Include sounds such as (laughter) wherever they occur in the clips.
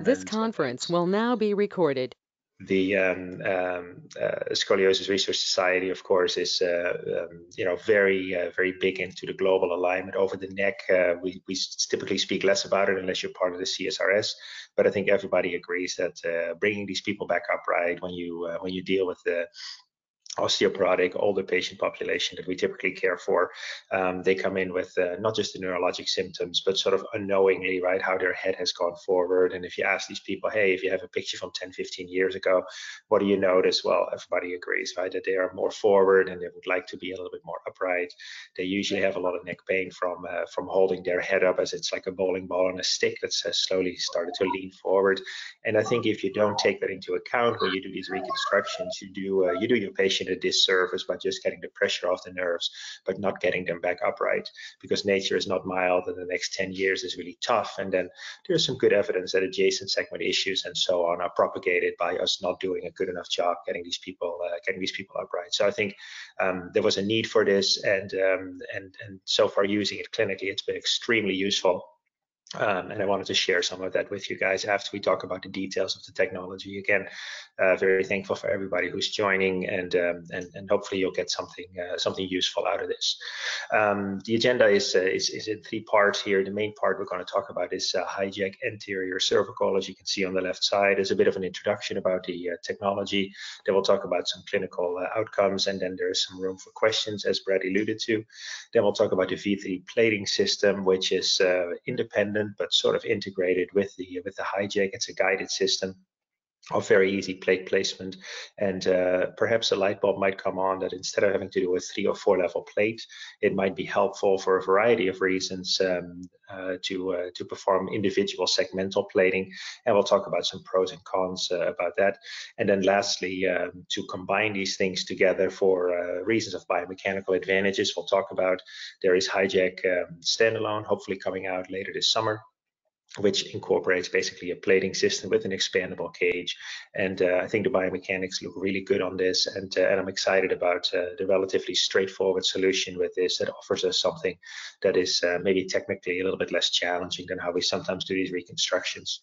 This conference will now be recorded. The um, um, uh, Scoliosis Research Society, of course, is uh, um, you know very uh, very big into the global alignment over the neck. Uh, we we typically speak less about it unless you're part of the CSRS, but I think everybody agrees that uh, bringing these people back upright when you uh, when you deal with the osteoporotic older patient population that we typically care for. Um, they come in with uh, not just the neurologic symptoms, but sort of unknowingly, right, how their head has gone forward. And if you ask these people, hey, if you have a picture from 10, 15 years ago, what do you notice? Well, everybody agrees, right, that they are more forward and they would like to be a little bit more upright. They usually have a lot of neck pain from uh, from holding their head up as it's like a bowling ball on a stick that's uh, slowly started to lean forward. And I think if you don't take that into account when you do these reconstructions, you do uh, you do your patient a disservice by just getting the pressure off the nerves, but not getting them back upright because nature is not mild and the next 10 years is really tough. And then there's some good evidence that adjacent segment issues and so on are propagated by us not doing a good enough job getting these people uh, getting these people upright. So I think um, there was a need for this and um, and and so far using it clinically, it's been extremely useful. Um, and I wanted to share some of that with you guys after we talk about the details of the technology. Again, uh, very thankful for everybody who's joining, and um, and, and hopefully you'll get something uh, something useful out of this. Um, the agenda is, uh, is, is in three parts here. The main part we're going to talk about is uh, HiJAK anterior cervical, as you can see on the left side. There's a bit of an introduction about the uh, technology. Then we'll talk about some clinical uh, outcomes, and then there's some room for questions, as Brad alluded to. Then we'll talk about the V3 plating system, which is independent independent but sort of integrated with the with the HiJAK. It's a guided system of very easy plate placement. And uh, perhaps a light bulb might come on that instead of having to do a three or four level plate it might be helpful for a variety of reasons um, uh, to uh, to perform individual segmental plating. And we'll talk about some pros and cons uh, about that. And then lastly um, to combine these things together for uh, reasons of biomechanical advantages we'll talk about there is HiJAK um, standalone hopefully coming out later this summer which incorporates basically a plating system with an expandable cage. And uh, I think the biomechanics look really good on this. And, uh, and I'm excited about uh, the relatively straightforward solution with this that offers us something that is uh, maybe technically a little bit less challenging than how we sometimes do these reconstructions.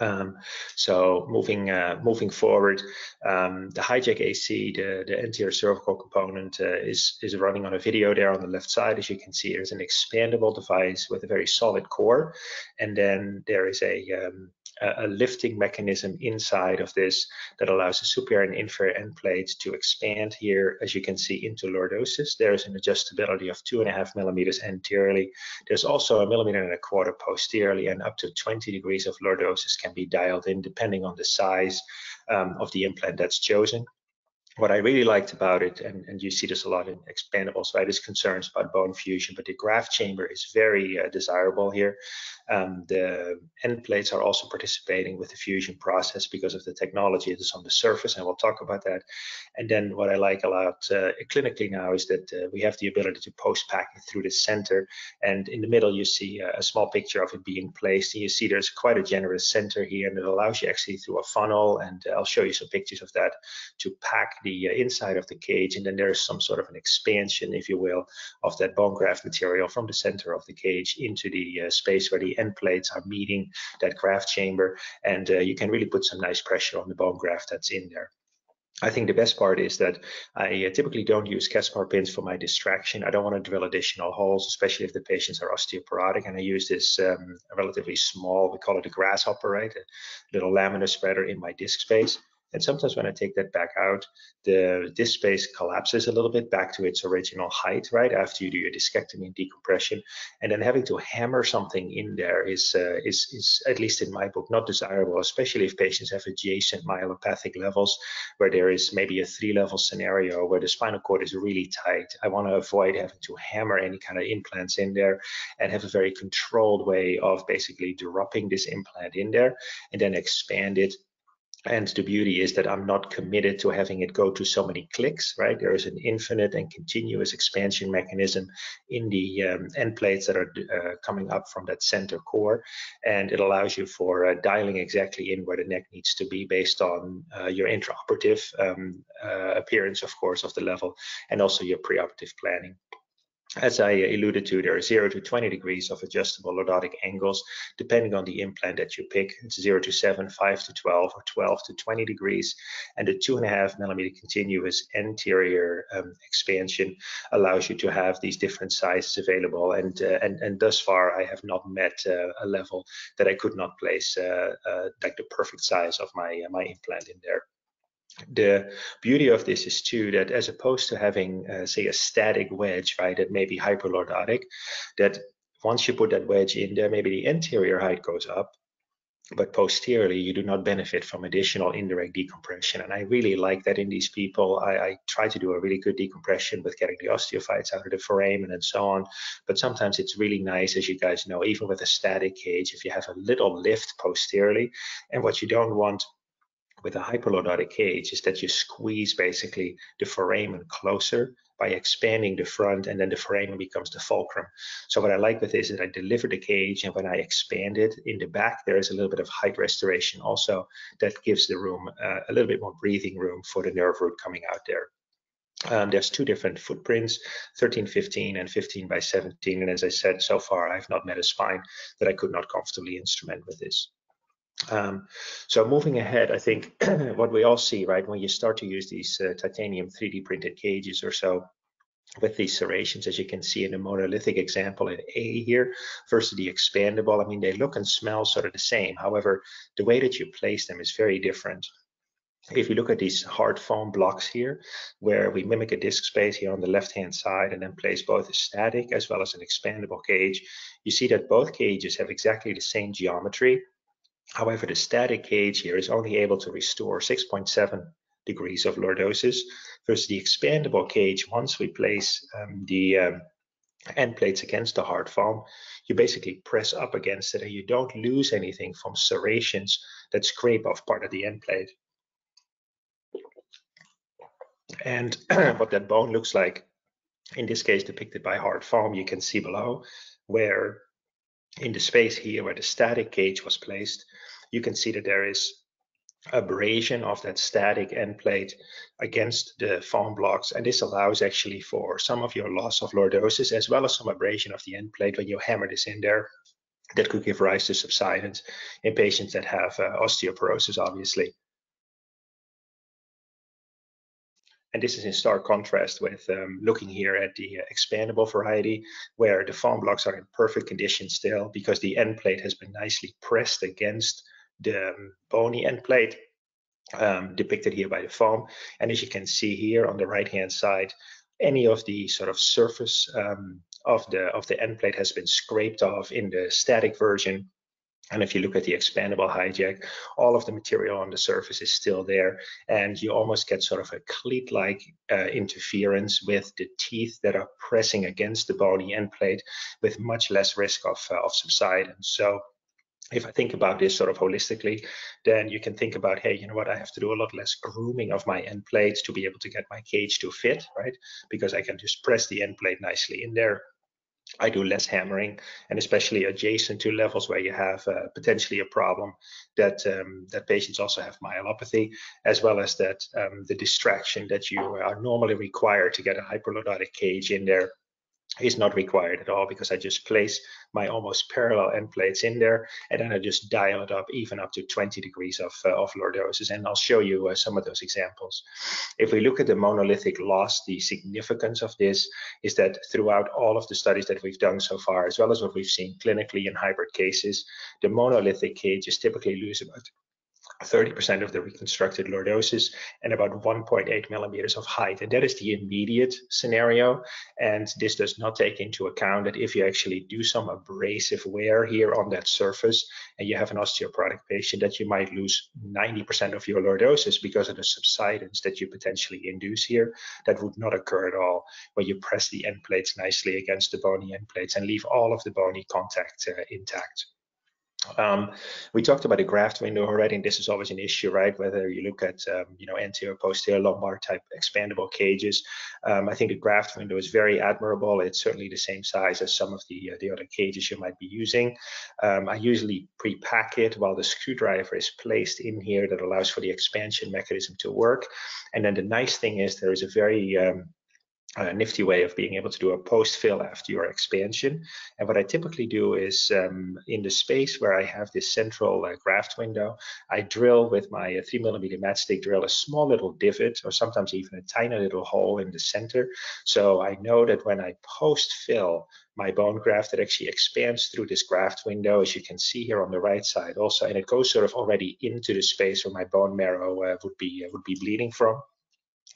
Um, so moving uh, moving forward, um, the HiJAK AC, the, the anterior cervical component, uh, is is running on a video there on the left side. As you can see, there's an expandable device with a very solid core, and then there is a um, a lifting mechanism inside of this that allows the superior and inferior end plates to expand here, as you can see, into lordosis. There's an adjustability of two and a half millimeters anteriorly. There's also a millimeter and a quarter posteriorly, and up to 20 degrees of lordosis can be dialed in depending on the size um, of the implant that's chosen what I really liked about it, and, and you see this a lot in expandables, right, is concerns about bone fusion, but the graft chamber is very uh, desirable here. Um, the end plates are also participating with the fusion process because of the technology that is on the surface, and we'll talk about that. And then what I like a lot uh, clinically now is that uh, we have the ability to post-pack it through the center, and in the middle you see a small picture of it being placed, and you see there's quite a generous center here, and it allows you actually through a funnel, and I'll show you some pictures of that, to pack the uh, inside of the cage, and then there's some sort of an expansion, if you will, of that bone graft material from the center of the cage into the uh, space where the end plates are meeting that graft chamber, and uh, you can really put some nice pressure on the bone graft that's in there. I think the best part is that I typically don't use Caspar pins for my distraction. I don't want to drill additional holes, especially if the patients are osteoporotic. And I use this um, relatively small, we call it a grasshopper, right? A little laminar spreader in my disc space. And sometimes when I take that back out, the disc space collapses a little bit back to its original height, right? After you do your discectomy and decompression. And then having to hammer something in there is, uh, is, is, at least in my book, not desirable, especially if patients have adjacent myelopathic levels where there is maybe a three level scenario where the spinal cord is really tight. I want to avoid having to hammer any kind of implants in there and have a very controlled way of basically dropping this implant in there and then expand it and the beauty is that I'm not committed to having it go to so many clicks, right? There is an infinite and continuous expansion mechanism in the um, end plates that are uh, coming up from that center core. And it allows you for uh, dialing exactly in where the neck needs to be based on uh, your intraoperative um, uh, appearance, of course, of the level, and also your preoperative planning. As I alluded to, there are 0 to 20 degrees of adjustable lordotic angles, depending on the implant that you pick. It's 0 to 7, 5 to 12, or 12 to 20 degrees. And the 2.5 millimeter continuous anterior um, expansion allows you to have these different sizes available. And, uh, and, and thus far, I have not met uh, a level that I could not place uh, uh like the perfect size of my, uh, my implant in there the beauty of this is too that as opposed to having uh, say a static wedge right that may be hyperlordotic that once you put that wedge in there maybe the anterior height goes up but posteriorly you do not benefit from additional indirect decompression. And i really like that in these people. I, I, try to do a really good decompression with getting the osteophytes out of the foramen and so on. But sometimes it's really nice as you guys know even with a static cage if you have a little lift posteriorly. And what you don't want with a hyperlordotic cage is that you squeeze basically the foramen closer by expanding the front and then the foramen becomes the fulcrum. So what I like with this is that I deliver the cage and when I expand it in the back, there is a little bit of height restoration also that gives the room uh, a little bit more breathing room for the nerve root coming out there. Um, there's two different footprints, 13, 15 and 15 by 17. And as I said, so far, I've not met a spine that I could not comfortably instrument with this. Um, so moving ahead, I think (clears throat) what we all see, right, when you start to use these uh, titanium 3D printed cages or so, with these serrations, as you can see in the monolithic example in A here versus the expandable, I mean, they look and smell sort of the same. However, the way that you place them is very different. If you look at these hard foam blocks here, where we mimic a disk space here on the left-hand side and then place both a static as well as an expandable cage, you see that both cages have exactly the same geometry However, the static cage here is only able to restore 6.7 degrees of lordosis versus the expandable cage. Once we place um, the um, end plates against the hard foam, you basically press up against it and you don't lose anything from serrations that scrape off part of the end plate. And (clears throat) what that bone looks like, in this case depicted by hard foam, you can see below, where in the space here where the static cage was placed, you can see that there is abrasion of that static end plate against the foam blocks. And this allows actually for some of your loss of lordosis as well as some abrasion of the end plate when you hammer this in there. That could give rise to subsidence in patients that have uh, osteoporosis obviously And this is in stark contrast with um, looking here at the expandable variety, where the foam blocks are in perfect condition still because the end plate has been nicely pressed against the um, bony end plate um, depicted here by the foam. And as you can see here on the right hand side, any of the sort of surface um, of the of the end plate has been scraped off in the static version and if you look at the expandable HiJAK, all of the material on the surface is still there. And you almost get sort of a cleat-like uh, interference with the teeth that are pressing against the bony end plate with much less risk of, uh, of subsidence. So if I think about this sort of holistically, then you can think about, hey, you know what, I have to do a lot less grooming of my end plates to be able to get my cage to fit, right? Because I can just press the end plate nicely in there I do less hammering, and especially adjacent to levels where you have uh, potentially a problem that um, that patients also have myelopathy, as well as that um, the distraction that you are normally required to get a hyperlordotic cage in there is not required at all because I just place my almost parallel end plates in there and then I just dial it up even up to 20 degrees of, uh, of lordosis and I'll show you uh, some of those examples. If we look at the monolithic loss, the significance of this is that throughout all of the studies that we've done so far, as well as what we've seen clinically in hybrid cases, the monolithic cages typically lose about 30% of the reconstructed lordosis and about 1.8 millimeters of height. And that is the immediate scenario. And this does not take into account that if you actually do some abrasive wear here on that surface and you have an osteoporotic patient, that you might lose 90% of your lordosis because of the subsidence that you potentially induce here. That would not occur at all when you press the end plates nicely against the bony end plates and leave all of the bony contact uh, intact. Um, we talked about the graft window already, and this is always an issue, right? Whether you look at, um, you know, anterior, posterior, lumbar type expandable cages. Um, I think the graft window is very admirable. It's certainly the same size as some of the uh, the other cages you might be using. Um, I usually pre-pack it while the screwdriver is placed in here that allows for the expansion mechanism to work. And then the nice thing is there is a very um, a nifty way of being able to do a post fill after your expansion. And what I typically do is um, in the space where I have this central uh, graft window, I drill with my uh, three millimeter matchstick drill a small little divot or sometimes even a tiny little hole in the center. So I know that when I post fill my bone graft, it actually expands through this graft window, as you can see here on the right side also, and it goes sort of already into the space where my bone marrow uh, would be uh, would be bleeding from.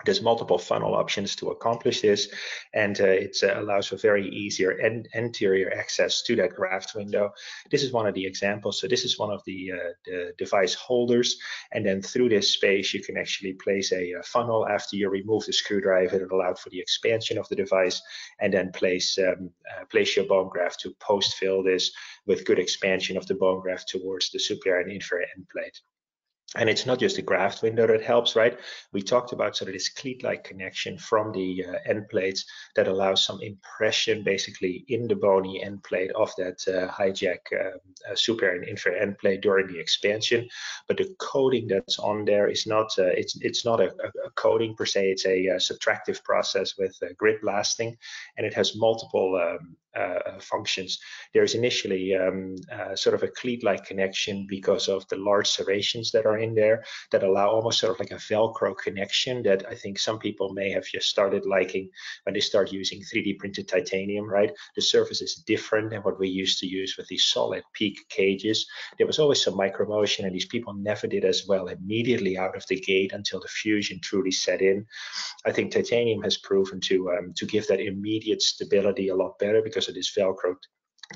There's multiple funnel options to accomplish this, and uh, it uh, allows for very easier anterior access to that graft window. This is one of the examples. So this is one of the, uh, the device holders, and then through this space, you can actually place a, a, funnel after you remove the screwdriver that allowed for the expansion of the device, and then place um, uh, place your bone graft to post-fill this with good expansion of the bone graft towards the superior and inferior end plate. And it's not just the graft window that helps, right? We talked about sort of this cleat-like connection from the uh, end plates that allows some impression basically in the bony end plate of that uh, HiJAK um, uh, superior and inferior end plate during the expansion. But the coating that's on there is not, uh, it's, it's not a, a, coating per se, it's a, uh, subtractive process with uh, grit blasting, and it has multiple um, uh, functions. There's initially um, uh, sort of a cleat-like connection because of the large serrations that are in there that allow almost sort of like a Velcro connection that I think some people may have just started liking when they start using 3D printed titanium, right? The surface is different than what we used to use with these solid PEEK cages. There was always some micro motion and these people never did as well immediately out of the gate until the fusion truly set in. I think titanium has proven to um, to give that immediate stability a lot better because because of this Velcro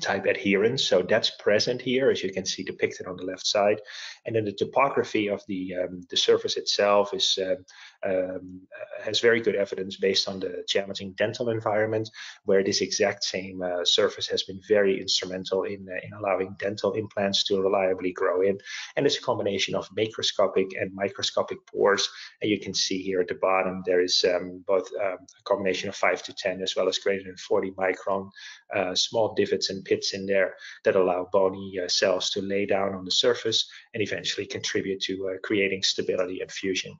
type adherence. So that's present here, as you can see depicted on the left side. And then the topography of the um, the surface itself is um, um, has very good evidence based on the challenging dental environment, where this exact same uh, surface has been very instrumental in uh, in allowing dental implants to reliably grow in. And it's a combination of macroscopic and microscopic pores. And you can see here at the bottom there is um, both um, a combination of five to ten as well as greater than 40 micron uh, small divots and pits in there that allow bony uh, cells to lay down on the surface and eventually contribute to uh, creating stability and fusion.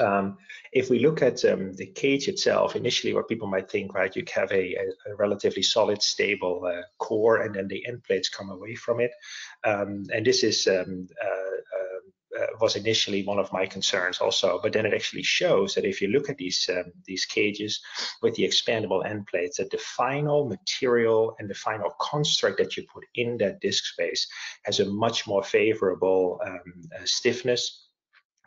Um, if we look at um, the cage itself, initially what people might think, right, you have a, a, relatively solid, stable uh, core, and then the end plates come away from it. Um, and this is um, uh, uh, was initially one of my concerns also, but then it actually shows that if you look at these um, these cages with the expandable end plates, that the final material and the final construct that you put in that disk space has a much more favorable um, uh, stiffness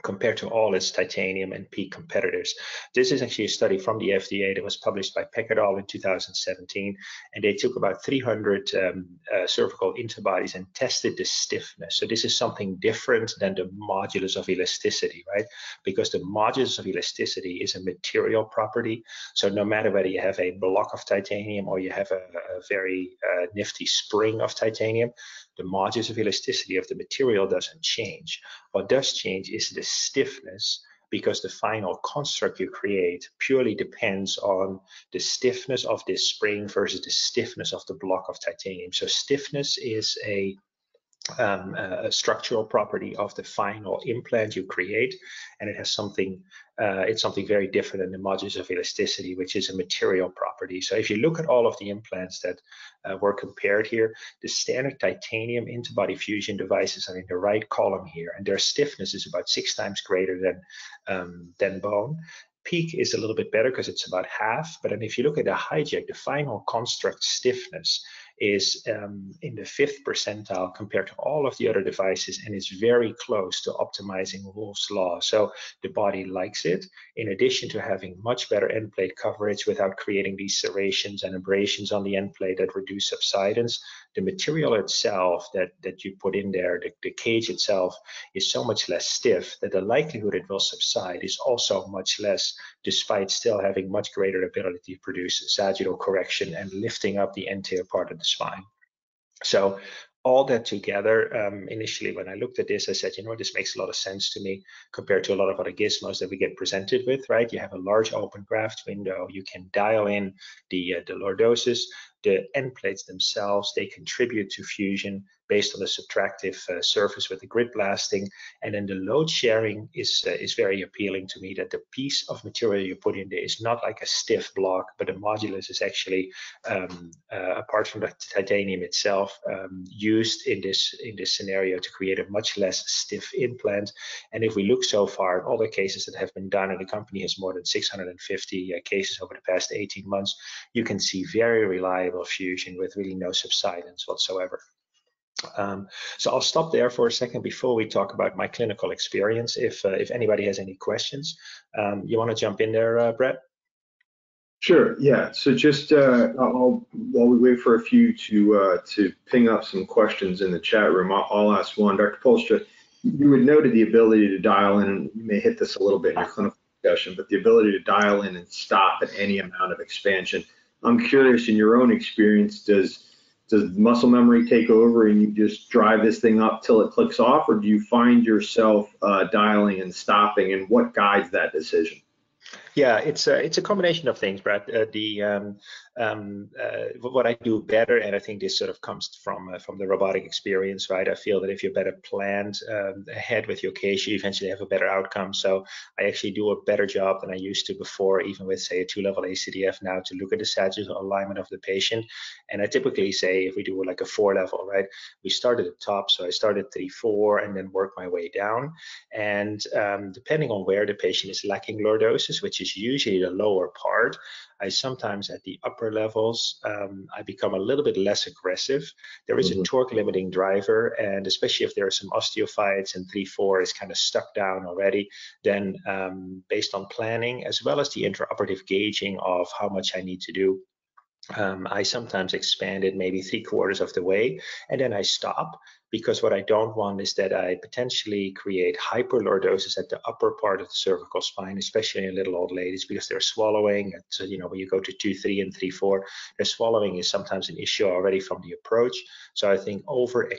compared to all its titanium and PEEK competitors. This is actually a study from the FDA that was published by Peck et al. in 2017, and they took about 300 um, uh, cervical interbodies and tested the stiffness. So this is something different than the modulus of elasticity, right? Because the modulus of elasticity is a material property. So no matter whether you have a block of titanium or you have a, a very uh, nifty spring of titanium, the modulus of elasticity of the material doesn't change. What does change is the stiffness because the final construct you create purely depends on the stiffness of this spring versus the stiffness of the block of titanium. So stiffness is a um, a structural property of the final implant you create, and it has something. Uh, it's something very different than the modulus of elasticity, which is a material property. So if you look at all of the implants that uh, were compared here, the standard titanium interbody fusion devices are in the right column here, and their stiffness is about six times greater than um, than bone. PEEK is a little bit better because it's about half, but then if you look at the HiJAK, the final construct stiffness is um, in the fifth percentile compared to all of the other devices and is very close to optimizing Wolff's law. So the body likes it, in addition to having much better end plate coverage without creating these serrations and abrasions on the end plate that reduce subsidence. The material itself that, that you put in there, the, the cage itself, is so much less stiff that the likelihood it will subside is also much less, despite still having much greater ability to produce sagittal correction and lifting up the anterior part of the spine. So all that together, um, initially when I looked at this, I said, you know, this makes a lot of sense to me compared to a lot of other gizmos that we get presented with, right? You have a large open graft window, you can dial in the, uh, the lordosis, the end plates themselves, they contribute to fusion, based on the subtractive uh, surface with the grit blasting. And then the load sharing is uh, is very appealing to me. That the piece of material you put in there is not like a stiff block, but the modulus is actually um, uh, apart from the titanium itself um, used in this in this scenario to create a much less stiff implant. And if we look so far at all the cases that have been done, and the company has more than 650 uh, cases over the past 18 months, you can see very reliable fusion with really no subsidence whatsoever. Um, so I'll stop there for a second before we talk about my clinical experience. If uh, if anybody has any questions, um, you want to jump in there, uh, Brett? Sure. Yeah. So just uh, I'll, while we wait for a few to uh, to ping up some questions in the chat room, I'll, I'll ask one. Dr. Poelstra, you had noted the ability to dial in, and you may hit this a little bit in your clinical discussion, but the ability to dial in and stop at any amount of expansion. I'm curious, in your own experience, does does muscle memory take over and you just drive this thing up till it clicks off, or do you find yourself uh, dialing and stopping, and what guides that decision? Yeah, it's a it's a combination of things, Brad. Uh, the um, um, uh, what I do better, and I think this sort of comes from uh, from the robotic experience, right? I feel that if you're better planned um, ahead with your case, you eventually have a better outcome. So I actually do a better job than I used to before, even with say a two-level ACDF now to look at the sagittal alignment of the patient. And I typically say if we do like a four-level, right? We start at the top, so I start at three, four, and then work my way down. And um, depending on where the patient is lacking lordosis, which is usually the lower part, I sometimes at the upper levels, um, I become a little bit less aggressive. There is mm-hmm. a torque limiting driver, and especially if there are some osteophytes and 3-4 is kind of stuck down already, then um, based on planning as well as the intraoperative gauging of how much I need to do, um, I sometimes expand it maybe three quarters of the way and then I stop because what I don't want is that I potentially create hyperlordosis at the upper part of the cervical spine, especially in little old ladies, because they're swallowing. So, you know, when you go to two, three, and three, four, their swallowing is sometimes an issue already from the approach. So I think over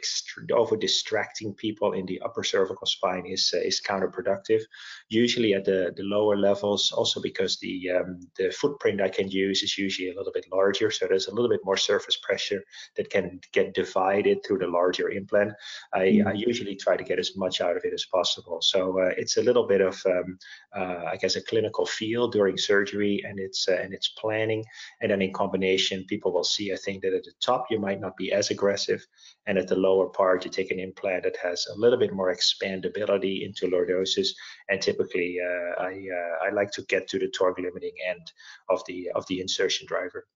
over distracting people in the upper cervical spine is uh, is counterproductive. Usually at the the lower levels, also because the um, the footprint I can use is usually a little bit larger, so there's a little bit more surface pressure that can get divided through the larger implant plan, I, mm. I, usually try to get as much out of it as possible. So uh, it's a little bit of, um, uh, I guess, a clinical feel during surgery, and it's uh, and it's planning, and then in combination, people will see. I think that at the top you might not be as aggressive, and at the lower part you take an implant that has a little bit more expandability into lordosis, and typically uh, I uh, I like to get to the torque limiting end of the of the insertion driver.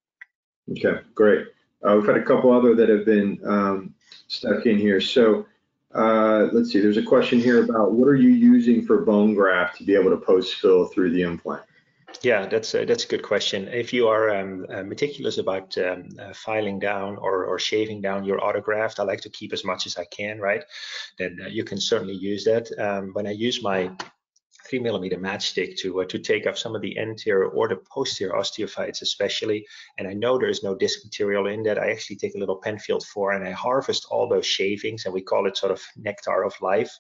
Okay, great. Uh, we've had a couple other that have been um, stuck in here. So uh, let's see, there's a question here about what are you using for bone graft to be able to post fill through the implant? Yeah, that's a, that's a good question. If you are um, uh, meticulous about um, uh, filing down or, or shaving down your autograft, I like to keep as much as I can, right? Then uh, you can certainly use that. Um, when I use my three millimeter matchstick to uh, to take off some of the anterior or the posterior osteophytes especially. And I know there is no disc material in that. I actually take a little Penfield 4 and I harvest all those shavings and we call it sort of nectar of life.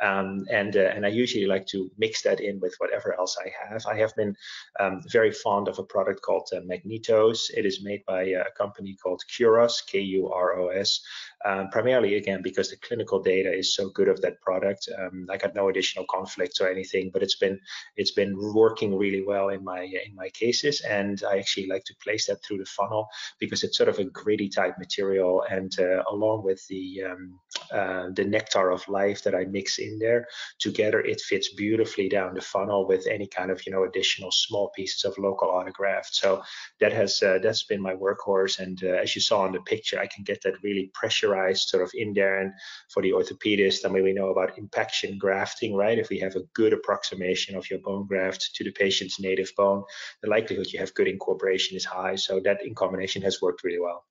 Um, and uh, and I usually like to mix that in with whatever else I have. I have been um, very fond of a product called uh, MagnetOs. It is made by a company called Kuros, K-U-R-O-S, um, primarily again because the clinical data is so good of that product. Um, I got no additional conflicts or anything, but it's been it's been working really well in my in my cases, and I actually like to place that through the funnel because it's sort of a gritty type material, and uh, along with the um, uh, the nectar of life that I mix in there together, it fits beautifully down the funnel with any kind of you know additional small pieces of local autograft. So that has uh, that's been my workhorse, and uh, as you saw in the picture, I can get that really pressurized sort of in there. And for the orthopedist, I mean, we know about impaction grafting, right? If we have a good approximation of your bone graft to the patient's native bone, the likelihood you have good incorporation is high. So that in combination has worked really well.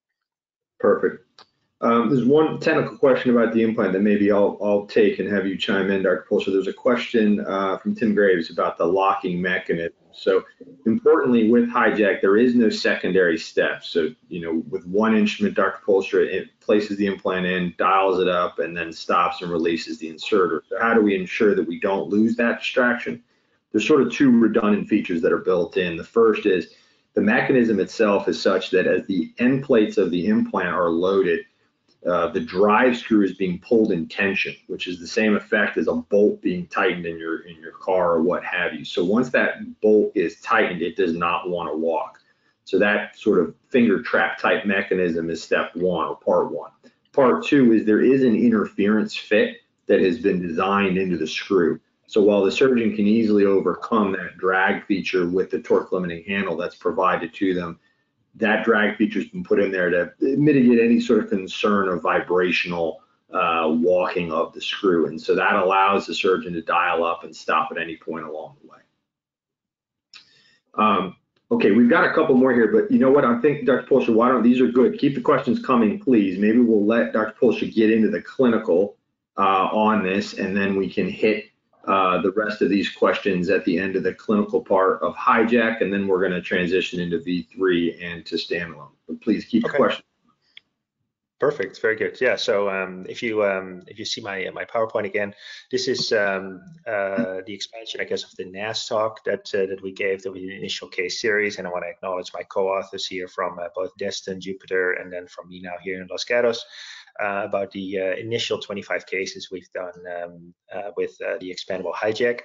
Perfect. Um, there's one technical question about the implant that maybe I'll, I'll take and have you chime in, Dr. Poelstra. There's a question uh, from Tim Graves about the locking mechanism. So importantly, with HiJAK, there is no secondary step. So, you know, with one instrument, Dr. Poelstra it places the implant in, dials it up, and then stops and releases the inserter. So how do we ensure that we don't lose that distraction? There's sort of two redundant features that are built in. The first is the mechanism itself is such that as the end plates of the implant are loaded, uh, the drive screw is being pulled in tension, which is the same effect as a bolt being tightened in your in your car or what have you. So once that bolt is tightened, it does not want to walk. So that sort of finger trap type mechanism is step one or part one. Part two is there is an interference fit that has been designed into the screw. So while the surgeon can easily overcome that drag feature with the torque limiting handle that's provided to them, that drag feature has been put in there to mitigate any sort of concern of vibrational uh, walking of the screw. And so that allows the surgeon to dial up and stop at any point along the way. Um, okay, we've got a couple more here, but you know what? I'm thinking, Dr. Poelstra, why don't these are good. Keep the questions coming, please. Maybe we'll let Dr. Poelstra get into the clinical uh, on this, and then we can hit uh, the rest of these questions at the end of the clinical part of HiJAK, and then we're going to transition into V3 and to standalone. But please keep okay. the questions. Perfect, very good. Yeah, so um, if you um, if you see my my PowerPoint again, this is um, uh, the expansion, I guess, of the NASS talk that uh, that we gave the initial case series, and I want to acknowledge my co-authors here from uh, both Destin, Jupiter, and then from me now here in Los Gatos uh, about the uh, initial 25 cases we've done um, uh, with uh, the expandable HiJAK.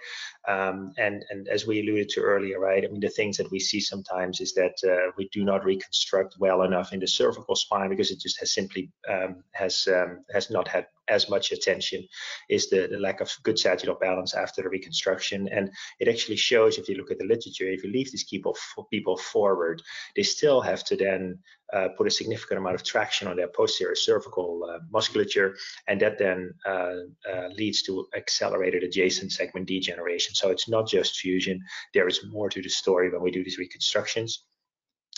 Um, and, and as we alluded to earlier, right, I mean, the things that we see sometimes is that uh, we do not reconstruct well enough in the cervical spine because it just has simply um, has um, has not had as much attention is the, the, lack of good sagittal balance after the reconstruction. And it actually shows, if you look at the literature, if you leave these people, people forward, they still have to then uh, put a significant amount of traction on their posterior cervical uh, musculature, and that then uh, uh leads to accelerated adjacent segment degeneration. So it's not just fusion, there is more to the story when we do these reconstructions.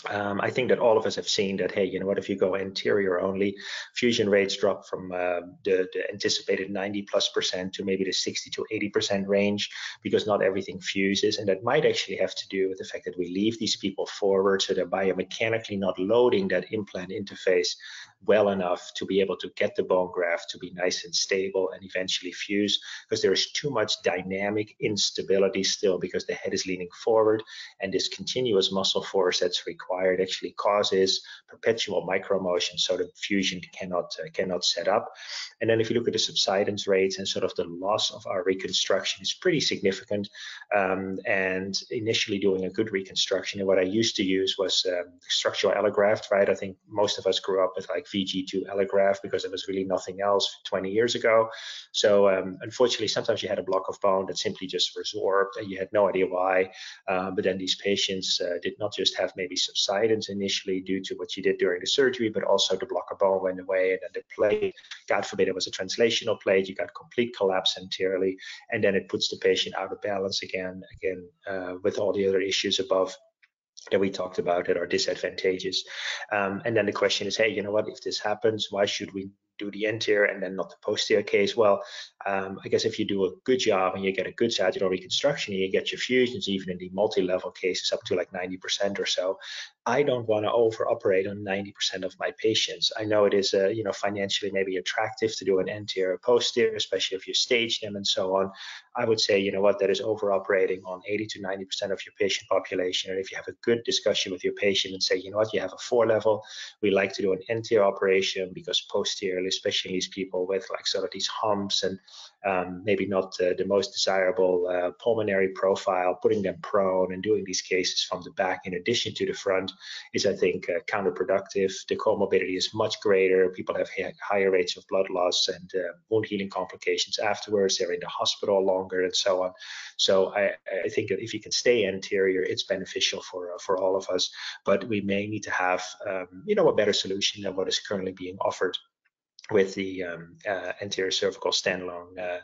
Um, I think that all of us have seen that, hey, you know what, if you go anterior only, fusion rates drop from uh, the, the, anticipated 90 plus percent to maybe the 60 to 80 percent range because not everything fuses. And that might actually have to do with the fact that we leave these people forward so they're biomechanically not loading that implant interface well enough to be able to get the bone graft to be nice and stable and eventually fuse because there is too much dynamic instability still because the head is leaning forward and this continuous muscle force that's required actually causes perpetual micro motion so the fusion cannot uh, cannot set up. And then if you look at the subsidence rates and sort of the loss of our reconstruction is pretty significant um, and initially doing a good reconstruction. And what I used to use was um, structural allograft right? I think most of us grew up with like VG2 allograft because there was really nothing else 20 years ago. So um, unfortunately, sometimes you had a block of bone that simply just resorbed and you had no idea why. Uh, but then these patients uh, did not just have maybe subsidence initially due to what you did during the surgery, but also the block of bone went away and then the plate, God forbid it was a translational plate, you got complete collapse anteriorly, and then it puts the patient out of balance again, again uh, with all the other issues above that we talked about that are disadvantageous. Um, and then the question is, hey, you know what, if this happens, why should we do the anterior and then not the posterior case? Well, um, I guess if you do a good job and you get a good sagittal reconstruction you get your fusions, even in the multi-level cases up to like 90% or so, I don't want to over-operate on 90% of my patients. I know it is, uh, you know, financially maybe attractive to do an anterior posterior, especially if you stage them and so on. I would say, you know what, that is over-operating on 80 to 90% of your patient population. And if you have a good discussion with your patient and say, you know what, you have a four level, we like to do an anterior operation because posterior, especially these people with like sort of these humps and um, maybe not uh, the most desirable uh, pulmonary profile, putting them prone and doing these cases from the back in addition to the front is, I think, uh, counterproductive. The comorbidity is much greater. People have higher rates of blood loss and uh, wound healing complications afterwards. They're in the hospital longer and so on. So I, I think that if you can stay anterior, it's beneficial for uh, for all of us. But we may need to have, um, you know, a better solution than what is currently being offered with the um, uh, anterior cervical standalone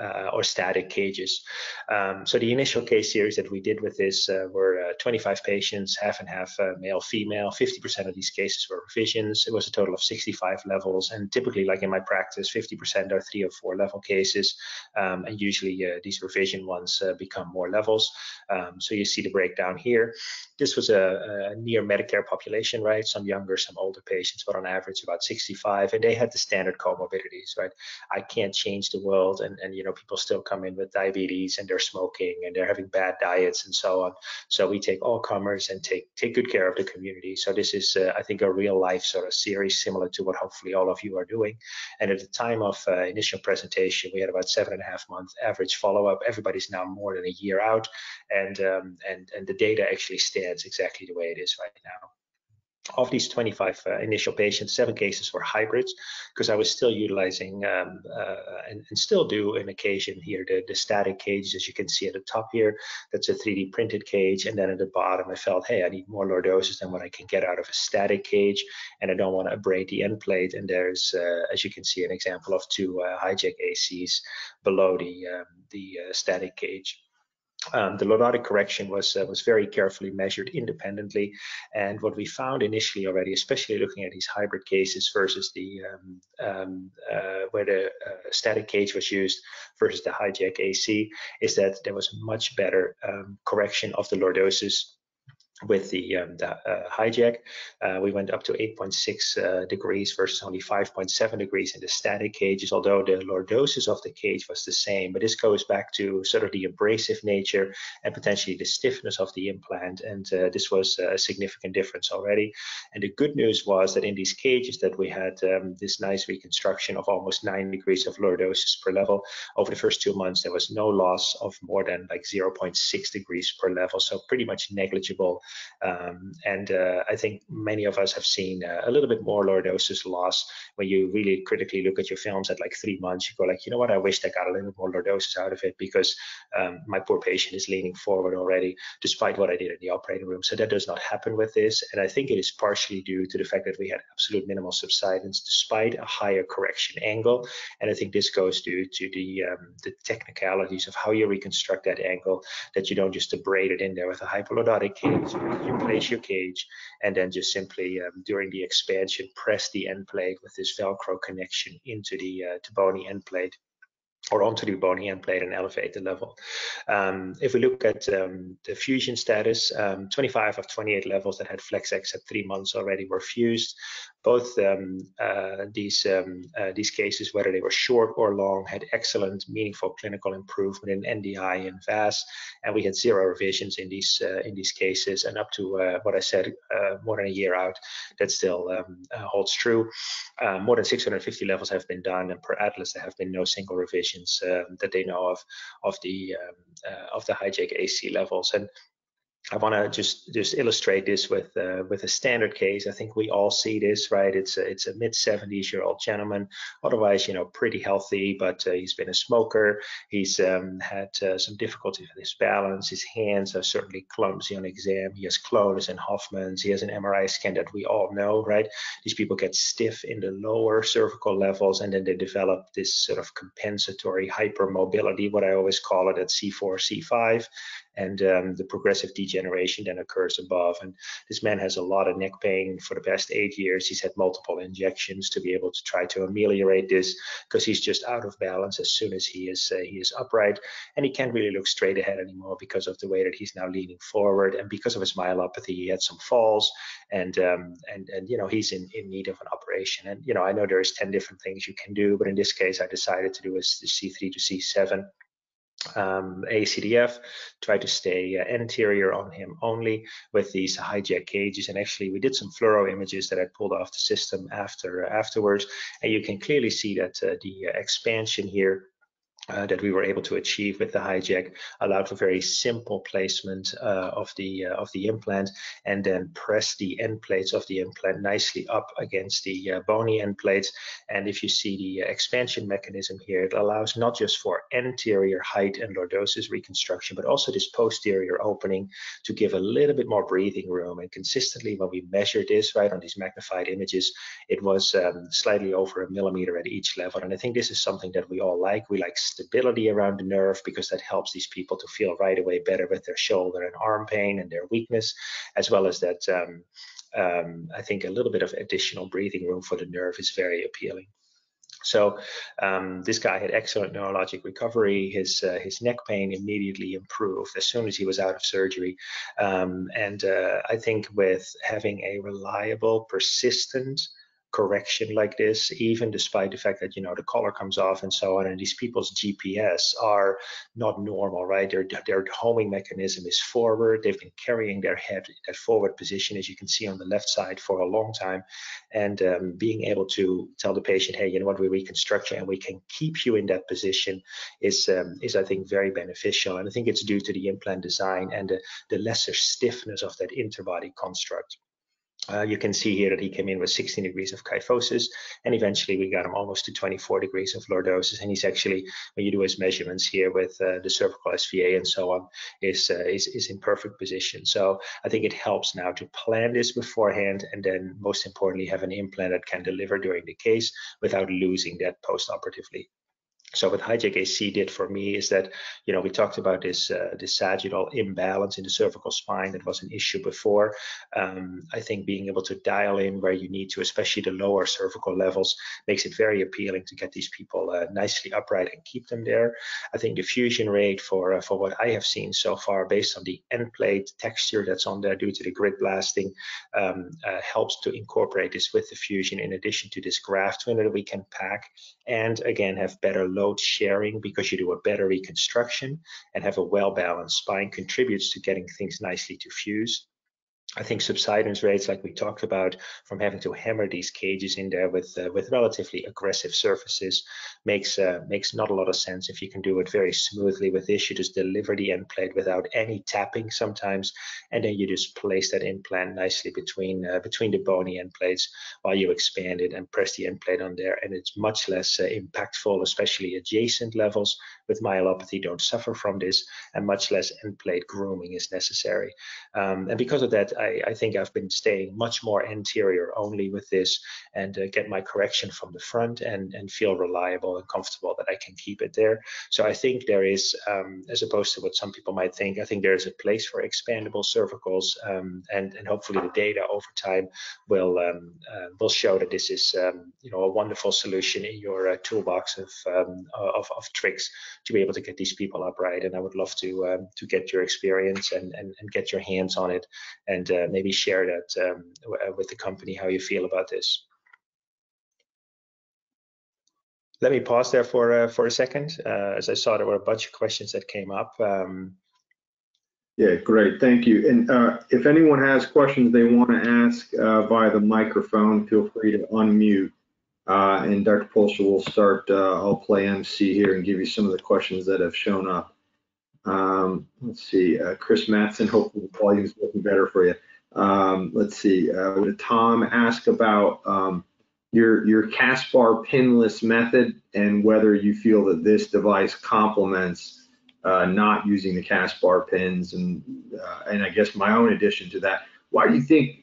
uh, or static cages. Um, so the initial case series that we did with this uh, were uh, 25 patients, half and half uh, male, female. 50% of these cases were revisions. It was a total of 65 levels, and typically, like in my practice, 50% are three or four level cases, um, and usually uh, these revision ones uh, become more levels. Um, so you see the breakdown here. This was a, a, near Medicare population, right? Some younger, some older patients, but on average about 65, and they had the standard comorbidities, right? I can't change the world, and and you know people still come in with diabetes and they're smoking and they're having bad diets and so on. So we take all comers and take take good care of the community. So this is uh, I think a real life sort of series similar to what hopefully all of you are doing. And at the time of uh, initial presentation, we had about seven and a half month average follow up. Everybody's now more than a year out, and um, and and the data actually stands exactly the way it is right now of these 25 uh, initial patients, seven cases were hybrids because I was still utilizing um, uh, and, and, still do an occasion here the, the static cage as you can see at the top here. That's a 3D printed cage, and then at the bottom I felt, hey, I need more lordosis than what I can get out of a static cage, and I don't want to abrade the end plate. And there's, uh, as you can see, an example of two uh, HiJAK ACs below the um, the uh, static cage. Um, the lordotic correction was uh, was very carefully measured independently, and what we found initially already, especially looking at these hybrid cases versus the um, um, uh, where the uh, static cage was used versus the HiJAK AC, is that there was much better um, correction of the lordosis with the, um, the uh, HiJAK. Uh, we went up to 8.6 uh, degrees versus only 5.7 degrees in the static cages, although the lordosis of the cage was the same. But this goes back to sort of the abrasive nature and potentially the stiffness of the implant. And uh, this was a significant difference already. And the good news was that in these cages that we had um, this nice reconstruction of almost 9 degrees of lordosis per level. Over the first two months, there was no loss of more than like 0.6 degrees per level. So pretty much negligible um, and uh, I think many of us have seen uh, a little bit more lordosis loss when you really critically look at your films at like three months. You go like, you know what, I wish I got a little more lordosis out of it because um, my poor patient is leaning forward already, despite what I did in the operating room. So that does not happen with this. And I think it is partially due to the fact that we had absolute minimal subsidence despite a higher correction angle. And I think this goes due to the, um, the technicalities of how you reconstruct that angle, that you don't just abrade it in there with a hypolordotic cage you place your cage and then just simply um, during the expansion press the end plate with this velcro connection into the uh, end plate or onto the bony end plate and elevate the level. Um, if we look at um, the fusion status, um, 25 of 28 levels that had FlexX at three months already were fused. Both um, uh, these um, uh, these cases, whether they were short or long, had excellent, meaningful clinical improvement in NDI and VAS, and we had zero revisions in these uh, in these cases. And up to uh, what I said, uh, more than a year out, that still um, uh, holds true. more than 650 levels have been done, and per Atlas there have been no single revisions um, that they know of of the um, of the HiJAK AC levels. And I want to just just illustrate this with uh, with a standard case. I think we all see this, right? It's a, it's a mid 70s year old gentleman, otherwise, you know, pretty healthy, but uh, he's been a smoker. He's um, had uh, some difficulty with his balance. His hands are certainly clumsy on exam. He has clonus and Hoffman's. He has an MRI scan that we all know, right? These people get stiff in the lower cervical levels, and then they develop this sort of compensatory hypermobility, what I always call it at C4, C5 and um, the progressive degeneration then occurs above. And this man has a lot of neck pain for the past eight years. He's had multiple injections to be able to try to ameliorate this because he's just out of balance as soon as he is uh, he is upright, and he can't really look straight ahead anymore because of the way that he's now leaning forward, and because of his myelopathy, he had some falls, and um, and and you know he's in in need of an operation. And you know I know there's 10 different things you can do, but in this case I decided to do a C3 to C7 um, ACDF, try to stay uh, anterior on him only with these HiJAK cages. And actually, we did some fluoro images that I pulled off the system after uh, afterwards, and you can clearly see that uh, the uh, expansion here uh, that we were able to achieve with the HiJAK allowed for very simple placement uh, of the uh, of the implant and then press the end plates of the implant nicely up against the uh, bony end plates. And if you see the uh, expansion mechanism here it allows not just for anterior height and lordosis reconstruction but also this posterior opening to give a little bit more breathing room. And consistently when we measured this right on these magnified images it was um, slightly over a millimeter at each level. And I think this is something that we all like. We like stability around the nerve because that helps these people to feel right away better with their shoulder and arm pain and their weakness, as well as that um, um, I think a little bit of additional breathing room for the nerve is very appealing. So um, this guy had excellent neurologic recovery. His uh, his neck pain immediately improved as soon as he was out of surgery. Um, and uh, I think with having a reliable, persistent correction like this, even despite the fact that you know the collar comes off and so on, and these people's GPS are not normal, right? Their their homing mechanism is forward. They've been carrying their head that forward position, as you can see on the left side, for a long time, and um, being able to tell the patient, hey, you know what, we reconstruct you and we can keep you in that position is um, is I think very beneficial, and I think it's due to the implant design and the, the lesser stiffness of that interbody construct. Uh, you can see here that he came in with 16 degrees of kyphosis, and eventually we got him almost to 24 degrees of lordosis. And he's actually, when you do his measurements here with uh, the cervical SVA and so on, is, uh, is is in perfect position. So I think it helps now to plan this beforehand, and then most importantly, have an implant that can deliver during the case without losing that post-operatively. So what HiJAK AC did for me is that, you know, we talked about this uh, this sagittal imbalance in the cervical spine that was an issue before. Um, I think being able to dial in where you need to, especially the lower cervical levels, makes it very appealing to get these people uh, nicely upright and keep them there. I think the fusion rate for uh, for what I have seen so far, based on the end plate texture that's on there due to the grit blasting, um, uh, helps to incorporate this with the fusion in addition to this graft window that we can pack, and again have better load sharing because you do a better reconstruction and have a well-balanced spine contributes to getting things nicely to fuse. I think subsidence rates, like we talked about, from having to hammer these cages in there with uh, with relatively aggressive surfaces, makes uh, makes not a lot of sense. If you can do it very smoothly with this, you just deliver the end plate without any tapping sometimes, and then you just place that implant nicely between uh, between the bony end plates while you expand it and press the end plate on there, and it's much less uh, impactful, especially adjacent levels with myelopathy don't suffer from this, and much less end plate grooming is necessary. Um, and because of that, I, I, think I've been staying much more anterior only with this and uh, get my correction from the front and, and feel reliable and comfortable that I can keep it there. So I think there is, um, as opposed to what some people might think, I think there is a place for expandable cervicals um, and, and hopefully the data over time will um, uh, will show that this is um, you know a wonderful solution in your uh, toolbox of, um, of, of tricks to be able to get these people upright. And I would love to um, to get your experience and, and, and get your hands on it and uh, maybe share that um, uh, with the company how you feel about this. Let me pause there for uh, for a second, uh, as I saw there were a bunch of questions that came up. Um, yeah, great, thank you. And uh, if anyone has questions they want to ask uh, via the microphone, feel free to unmute. Uh, and Dr. Poelstra will start, uh, I'll play MC here and give you some of the questions that have shown up. Um, let's see, uh, Chris Matson, hopefully the volume is looking better for you. Um, let's see, uh, Tom ask about um, your, your Caspar pinless method and whether you feel that this device complements uh, not using the Caspar pins. And, uh, and I guess my own addition to that, why do you think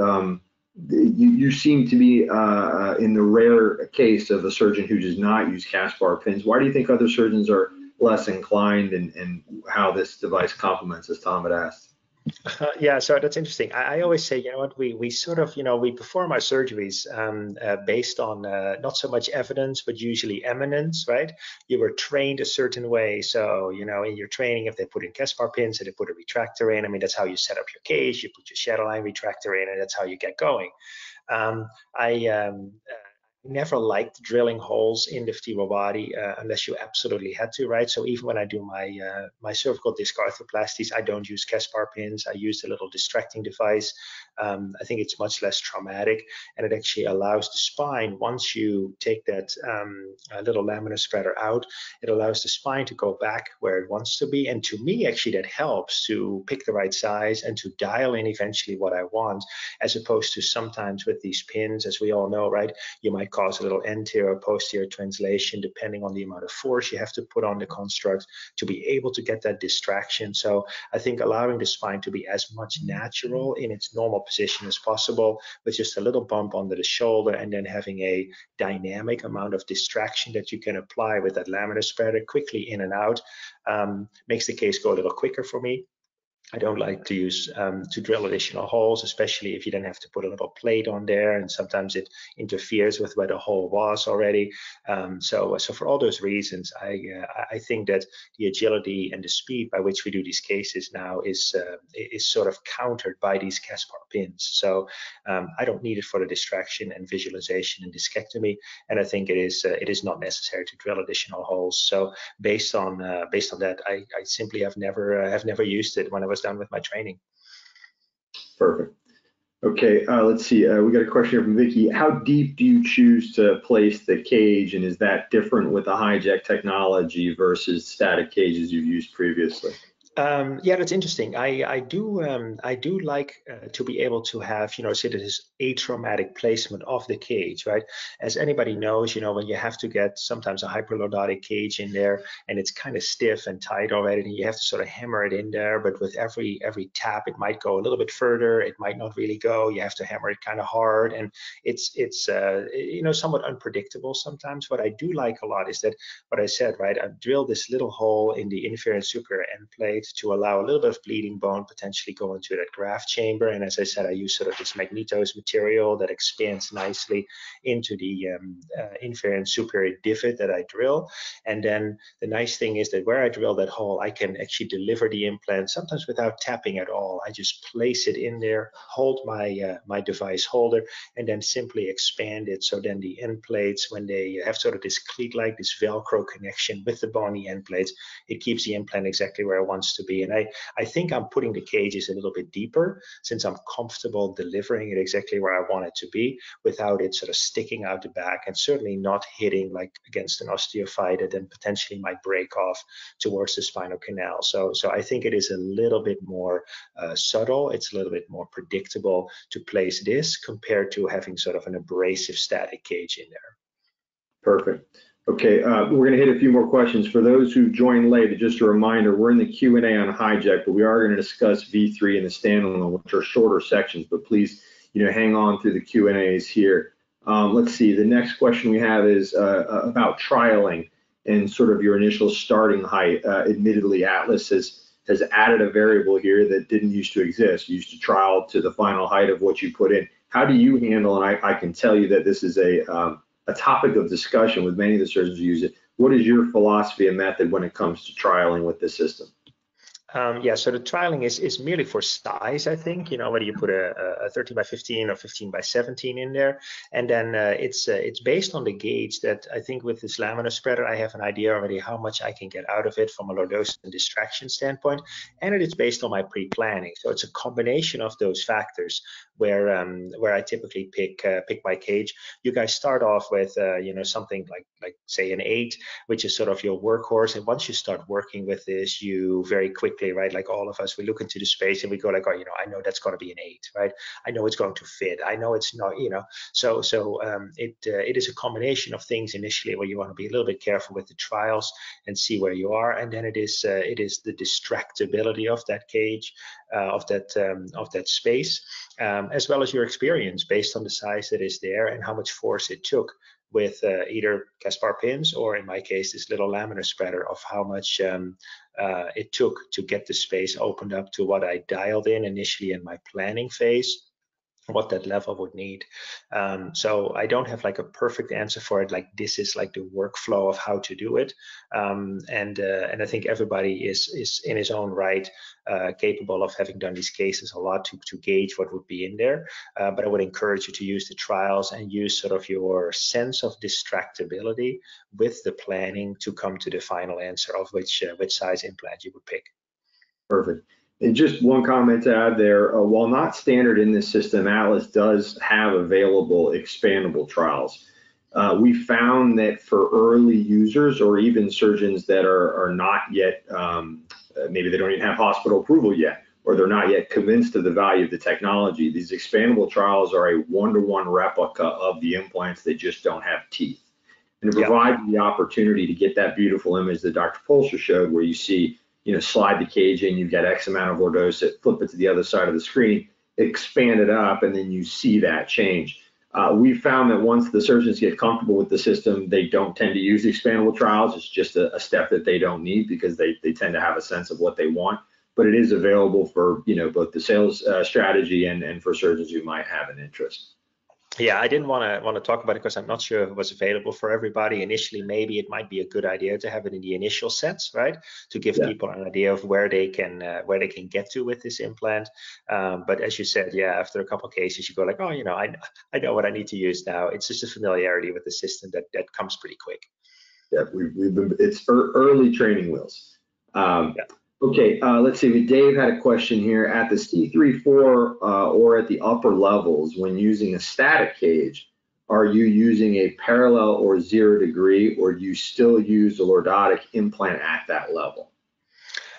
um, you, you seem to be uh, uh, in the rare case of a surgeon who does not use Caspar pins. Why do you think other surgeons are less inclined and, and how this device complements, as Tom had asked? Uh, yeah, so that's interesting. I, I, always say, you know what, we we sort of, you know, we perform our surgeries um, uh, based on uh, not so much evidence, but usually eminence, right? You were trained a certain way, so you know, in your training, if they put in Caspar pins, or they put a retractor in, I mean, that's how you set up your cage. You put your shadow line retractor in, and that's how you get going. Um, I um, never liked drilling holes in the vertebral body uh, unless you absolutely had to, right? So even when I do my uh, my cervical disc arthroplasties, I don't use Caspar pins. I use a little distracting device. Um, I think it's much less traumatic, and it actually allows the spine. Once you take that um, little laminar spreader out, it allows the spine to go back where it wants to be. And to me, actually, that helps to pick the right size and to dial in eventually what I want, as opposed to sometimes with these pins, as we all know, right? You might cause a little anterior or posterior translation depending on the amount of force you have to put on the construct to be able to get that distraction. So I think allowing the spine to be as much natural in its normal position as possible with just a little bump under the shoulder and then having a dynamic amount of distraction that you can apply with that laminar spreader quickly in and out um, makes the case go a little quicker for me I don't like to use um, to drill additional holes, especially if you then have to put a little plate on there, and sometimes it interferes with where the hole was already. Um, so, so for all those reasons, I uh, I think that the agility and the speed by which we do these cases now is uh, is sort of countered by these Caspar pins. So um, I don't need it for the distraction and visualization and discectomy, and I think it is uh, it is not necessary to drill additional holes. So based on uh, based on that, I, I simply have never uh, have never used it when I was done with my training. Perfect. Okay, uh, let's see. Uh, we got a question here from Vicky. How deep do you choose to place the cage, and is that different with the HiJAK technology versus static cages you've used previously? Um, yeah, that's interesting. I I do um, I do like uh, to be able to have you know say this atraumatic placement of the cage, right? As anybody knows, you know when you have to get sometimes a hyperlordotic cage in there and it's kind of stiff and tight already, and you have to sort of hammer it in there. But with every every tap, it might go a little bit further. It might not really go. You have to hammer it kind of hard, and it's it's uh, you know somewhat unpredictable sometimes. What I do like a lot is that what I said, right? I drilled this little hole in the inferior and superior end plate to allow a little bit of bleeding bone potentially go into that graft chamber. And as I said, I use sort of this MagnetOs material that expands nicely into the um, uh, inferior and superior divot that I drill. And then the nice thing is that where I drill that hole, I can actually deliver the implant sometimes without tapping at all. I just place it in there, hold my uh, my device holder, and then simply expand it. So then the end plates, when they have sort of this cleat-like, this Velcro connection with the bony end plates, it keeps the implant exactly where it to be. And I, I think I'm putting the cages a little bit deeper since I'm comfortable delivering it exactly where I want it to be without it sort of sticking out the back and certainly not hitting like against an osteophyte that then potentially might break off towards the spinal canal. So, so I think it is a little bit more uh, subtle. It's a little bit more predictable to place this compared to having sort of an abrasive static cage in there. Perfect. Okay, uh, we're going to hit a few more questions. For those who joined late, just a reminder, we're in the Q&A on HiJAK, but we are going to discuss V3 and the standalone, which are shorter sections, but please, you know, hang on through the Q&As here. Um, let's see, the next question we have is uh, uh, about trialing and sort of your initial starting height. Uh, admittedly, Atlas has, has added a variable here that didn't used to exist. You used to trial to the final height of what you put in. How do you handle, and I, I can tell you that this is a, um, a topic of discussion with many of the surgeons who use it. What is your philosophy and method when it comes to trialing with this system? Um, yeah, so the trialing is, is merely for size, I think, you know, whether you put a, a 13 by 15 or 15 by 17 in there. And then uh, it's uh, it's based on the gauge that I think with this laminar spreader, I have an idea already how much I can get out of it from a lordosis and distraction standpoint. And it is based on my pre-planning. So it's a combination of those factors where um, where I typically pick uh, pick my cage. You guys start off with, uh, you know, something like, like say an eight, which is sort of your workhorse. And once you start working with this, you very quickly right? Like all of us, we look into the space and we go like, oh, you know, I know that's going to be an eight, right? I know it's going to fit. I know it's not, you know. So so um, it uh, it is a combination of things initially where you want to be a little bit careful with the trials and see where you are, and then it is uh, it is the distractibility of that cage, uh, of that um, of that space, um, as well as your experience based on the size that is there and how much force it took with uh, either Caspar pins or in my case this little laminar spreader of how much um, uh, it took to get the space opened up to what I dialed in initially in my planning phase what that level would need. Um, so I don't have like a perfect answer for it. Like this is like the workflow of how to do it. Um, and uh, and I think everybody is is in his own right uh, capable of having done these cases a lot to to gauge what would be in there. Uh, but I would encourage you to use the trials and use sort of your sense of distractibility with the planning to come to the final answer of which uh, which size implant you would pick. Perfect. And just one comment to add there, uh, while not standard in this system, Atlas does have available expandable trials. Uh, we found that for early users or even surgeons that are, are not yet, um, uh, maybe they don't even have hospital approval yet, or they're not yet convinced of the value of the technology, these expandable trials are a one-to-one replica of the implants that just don't have teeth. And to provide yep. the opportunity to get that beautiful image that Dr. Poelstra showed where you see you know, slide the cage in, you've got X amount of lordosis, flip it to the other side of the screen, expand it up, and then you see that change. Uh, we found that once the surgeons get comfortable with the system, they don't tend to use the expandable trials. It's just a, a, step that they don't need because they, they tend to have a sense of what they want. but it is available for you know both the sales uh, strategy and and for surgeons who might have an interest yeah, I didn't want to want to talk about it because I'm not sure if it was available for everybody. Initially, maybe it might be a good idea to have it in the initial sets, right, to give yeah. people an idea of where they can uh, where they can get to with this implant. Um, but as you said, yeah, after a couple of cases, you go like, oh, you know, I I know what I need to use now. It's just a familiarity with the system that that comes pretty quick. Yeah, we, we've been it's early training wheels. Um, yeah. Okay, uh, let's see. Dave had a question here. At the C3-4 uh, or at the upper levels, when using a static cage, are you using a parallel or zero degree, or do you still use a lordotic implant at that level?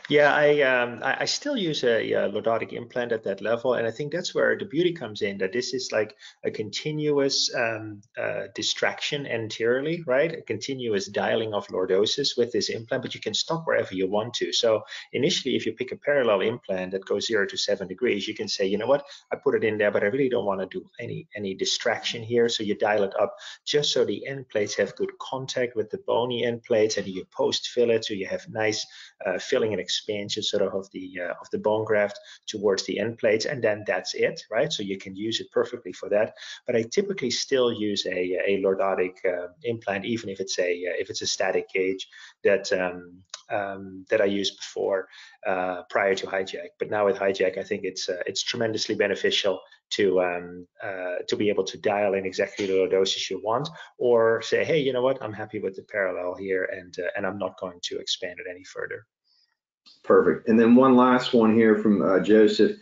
Yeah, I, um, I, I still use a, a, lordotic implant at that level, and I think that's where the beauty comes in. That this is like a continuous um, uh, distraction anteriorly, right? A continuous dialing of lordosis with this implant, but you can stop wherever you want to. So initially, if you pick a parallel implant that goes zero to seven degrees, you can say, you know what, I put it in there, but I really don't want to do any any distraction here. So you dial it up just so the end plates have good contact with the bony end plates, and you post fill it so you have nice uh, filling and expansion sort of of the uh, of the bone graft towards the end plates, and then that's it, right? So you can use it perfectly for that. But I typically still use a, a lordotic uh, implant, even if it's a uh, if it's a static cage that um, um, that I used before uh, prior to HiJAK. But now with HiJAK, I think it's uh, it's tremendously beneficial to um, uh, to be able to dial in exactly the doses you want, or say, hey, you know what, I'm happy with the parallel here, and uh, and I'm not going to expand it any further. Perfect. And then one last one here from uh, Joseph.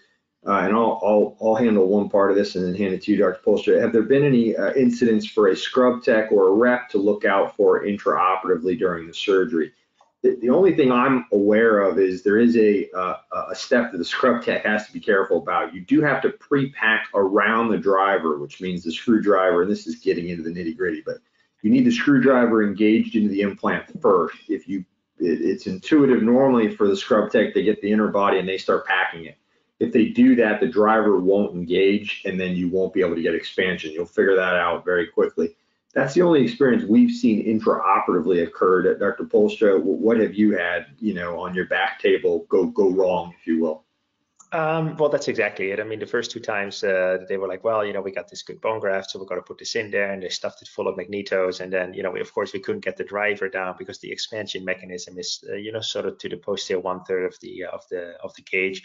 Uh, and I'll, I'll, I'll handle one part of this and then hand it to you, Dr. Poelstra. Have there been any uh, incidents for a scrub tech or a rep to look out for intraoperatively during the surgery? The, the only thing I'm aware of is there is a, uh, a step that the scrub tech has to be careful about. You do have to pre-pack around the driver, which means the screwdriver, and this is getting into the nitty gritty, but you need the screwdriver engaged into the implant first. If you it, it's intuitive normally for the scrub tech, they get the inner body and they start packing it. If they do that, the driver won't engage and then you won't be able to get expansion. You'll figure that out very quickly. That's the only experience we've seen intraoperatively occurred. At Dr. Poelstra, what have you had, you know, on your back table go go wrong, if you will? Um, well, that's exactly it. I mean, the first two times uh, they were like, well, you know, we got this good bone graft, so we're going to put this in there, and they stuffed it full of MagnetOs, and then, you know, we, of course, we couldn't get the driver down because the expansion mechanism is, uh, you know, sort of to the posterior one third of the of the of the cage.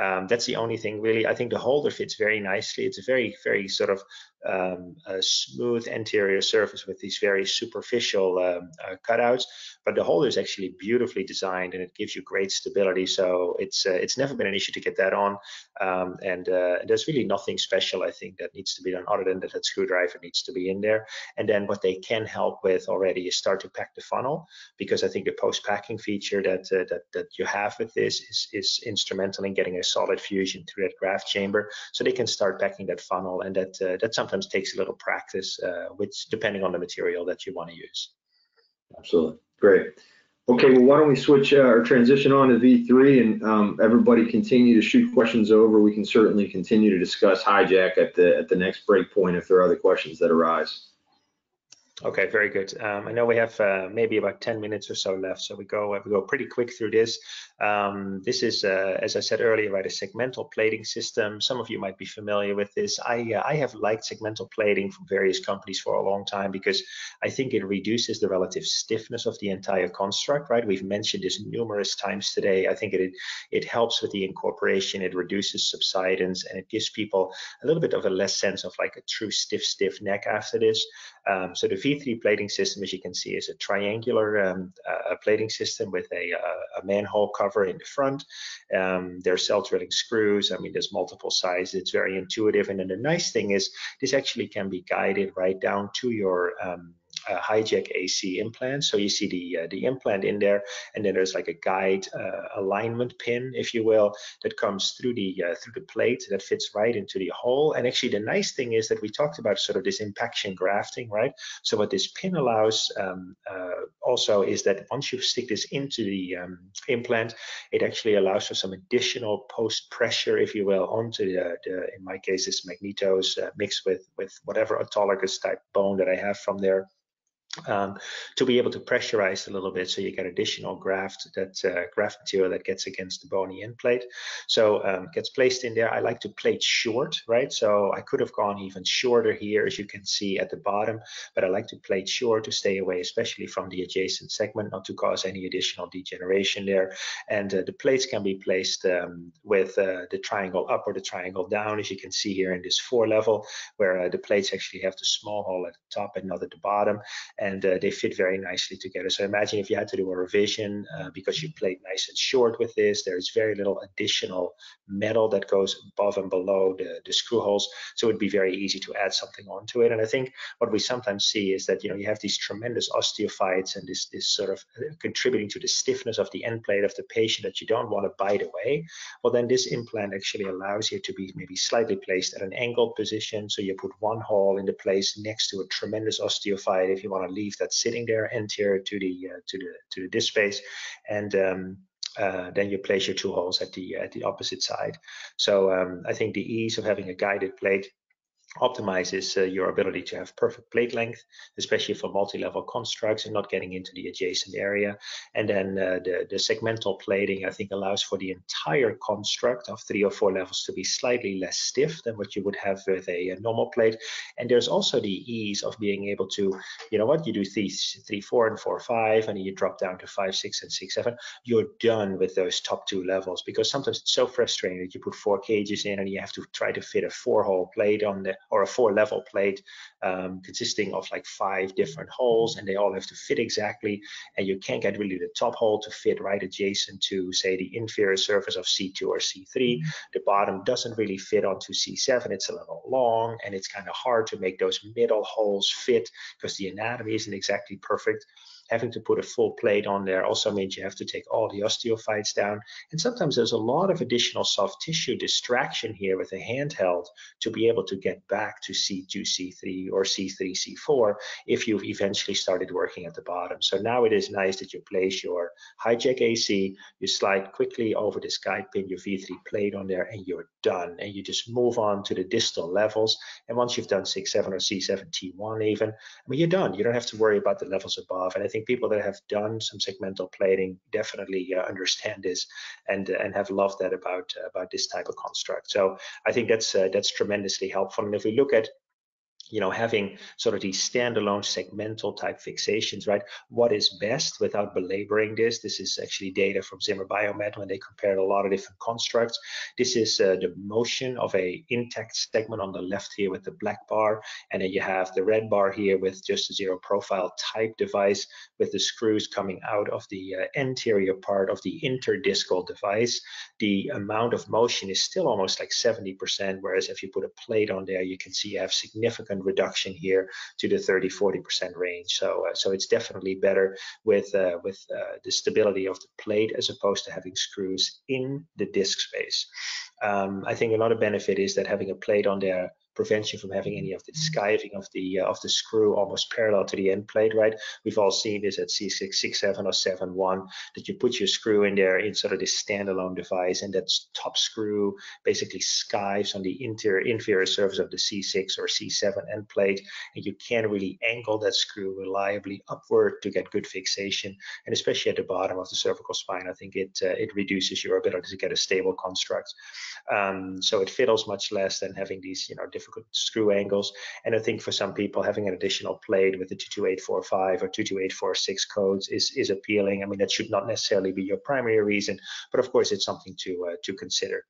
Um, that's the only thing really. I think the holder fits very nicely. It's a very very sort of um, smooth anterior surface with these very superficial um, uh, cutouts, but the holder is actually beautifully designed and it gives you great stability. So it's uh, it's never been an issue to get that on, um, and uh, there's really nothing special I think that needs to be done other than that that screwdriver needs to be in there. And then what they can help with already is start to pack the funnel because I think the post-packing feature that uh, that that you have with this is is instrumental in getting a solid fusion through that graft chamber. So they can start packing that funnel, and that uh, something sometimes takes a little practice, uh, which depending on the material that you want to use. Absolutely, great. Okay, well, why don't we switch uh, or transition on to V3 and um, everybody continue to shoot questions over. We can certainly continue to discuss HiJAK at the at the next break point if there are other questions that arise. Okay, very good. Um, I know we have uh, maybe about 10 minutes or so left, so we go uh, we go pretty quick through this. Um, this is, uh, as I said earlier, right, a segmental plating system. Some of you might be familiar with this. I uh, I have liked segmental plating from various companies for a long time because I think it reduces the relative stiffness of the entire construct. Right, we've mentioned this numerous times today. I think it it helps with the incorporation. It reduces subsidence and it gives people a little bit of a less sense of like a true stiff stiff neck after this. Um, so the V3 plating system, as you can see, is a triangular um, uh, plating system with a, a, manhole cover in the front. Um, there are self-drilling screws. I mean, there's multiple sizes. It's very intuitive. And then the nice thing is this actually can be guided right down to your um, uh, HiJAK AC implant. So you see the uh, the implant in there, and then there's like a guide uh, alignment pin, if you will, that comes through the uh, through the plate that fits right into the hole. And actually, the nice thing is that we talked about sort of this impaction grafting, right? So what this pin allows um, uh, also is that once you stick this into the um, implant, it actually allows for some additional post pressure, if you will, onto the, the in my case, this MagnetOs uh, mixed with with whatever autologous type bone that I have from there um, to be able to pressurize a little bit so you get additional graft that uh, graft material that gets against the bony end plate. So um, gets placed in there. I like to plate short right? So i could have gone even shorter here as you can see at the bottom but i like to plate short to stay away especially from the adjacent segment not to cause any additional degeneration there. And uh, the plates can be placed um, with uh, the triangle up or the triangle down as you can see here in this four level where uh, the plates actually have the small hole at the top and not at the bottom and uh, they fit very nicely together. So imagine if you had to do a revision uh, because you played nice and short with this, there's very little additional metal that goes above and below the, the screw holes. So it'd be very easy to add something onto it. And I think what we sometimes see is that, you know, you have these tremendous osteophytes and this, this sort of uh, contributing to the stiffness of the end plate of the patient that you don't want to bite away. Well, then this implant actually allows you to be maybe slightly placed at an angled position. So you put one hole in the place next to a tremendous osteophyte if you want to leave that sitting there anterior to the uh, to the to the disc space, and um, uh, then you place your two holes at the at the opposite side. So um, I think the ease of having a guided plate optimizes uh, your ability to have perfect plate length, especially for multi-level constructs and not getting into the adjacent area. And then uh, the, the segmental plating, I think, allows for the entire construct of three or four levels to be slightly less stiff than what you would have with a, a normal plate. And there's also the ease of being able to, you know what, you do three, three, four, and four, five, and you drop down to five, six, and six, seven. You're done with those top two levels because sometimes it's so frustrating that you put four cages in and you have to try to fit a four-hole plate on the or a four level plate um, consisting of like five different holes and they all have to fit exactly and you can't get really the top hole to fit right adjacent to say the inferior surface of C2 or C3 the bottom doesn't really fit onto C7 it's a little long and it's kind of hard to make those middle holes fit because the anatomy isn't exactly perfect having to put a full plate on there also means you have to take all the osteophytes down. And sometimes there's a lot of additional soft tissue distraction here with a handheld to be able to get back to C2, C3 or C3, C4 if you've eventually started working at the bottom. So now it is nice that you place your HiJAK AC, you slide quickly over this guide pin, your V3 plate on there, and you're done. And you just move on to the distal levels. And once you've done 6, 7 or C7, T1 even, I mean, you're done. You don't have to worry about the levels above. And I think think people that have done some segmental plating definitely uh, understand this and and have loved that about uh, about this type of construct. So I think that's uh, that's tremendously helpful. And if we look at you know, having sort of these standalone segmental type fixations, right? What is best without belaboring this? This is actually data from Zimmer Biomet when they compared a lot of different constructs. This is uh, the motion of a intact segment on the left here with the black bar, and then you have the red bar here with just a zero profile type device with the screws coming out of the uh, anterior part of the interdiscal device. The amount of motion is still almost like 70%, whereas if you put a plate on there, you can see you have significant reduction here to the 30, 40% range. So, uh, so it's definitely better with uh, with uh, the stability of the plate as opposed to having screws in the disk space. Um, I think another benefit is that having a plate on there prevents you from having any of the skiving of the uh, of the screw almost parallel to the end plate, right? We've all seen this at C667 or 71 that you put your screw in there in sort of this standalone device, and that top screw basically skives on the interior inferior surface of the C6 or C7 end plate, and you can't really angle that screw reliably upward to get good fixation, and especially at the bottom of the cervical spine, I think it uh, it reduces your ability to get a stable construct. Um, so it fiddles much less than having these, you know, difficult screw angles. And I think for some people, having an additional plate with the 22845 or 22846 codes is is appealing. I mean, that should not necessarily be your primary reason, but of course, it's something to uh, to consider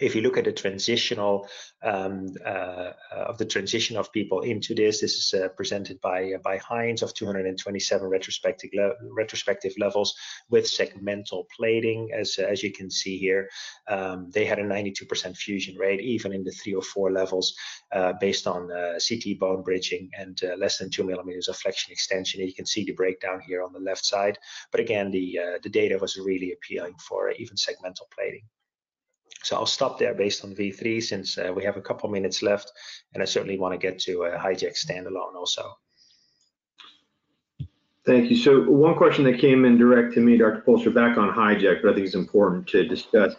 if you look at the transitional um, uh, of the transition of people into this, this is uh, presented by uh, by Heinz of 227 retrospective le retrospective levels with segmental plating, as as you can see here. Um, they had a 92% fusion rate, even in the three or four levels, uh, based on uh, CT bone bridging and uh, less than two millimeters of flexion extension. You can see the breakdown here on the left side. But again, the the data was really appealing for even segmental plating. So I'll stop there based on V3 since uh, we have a couple minutes left, and I certainly want to get to a HiJAK standalone also. Thank you. So one question that came in direct to me, Dr. Poelstra, back on HiJAK, but I think it's important to discuss.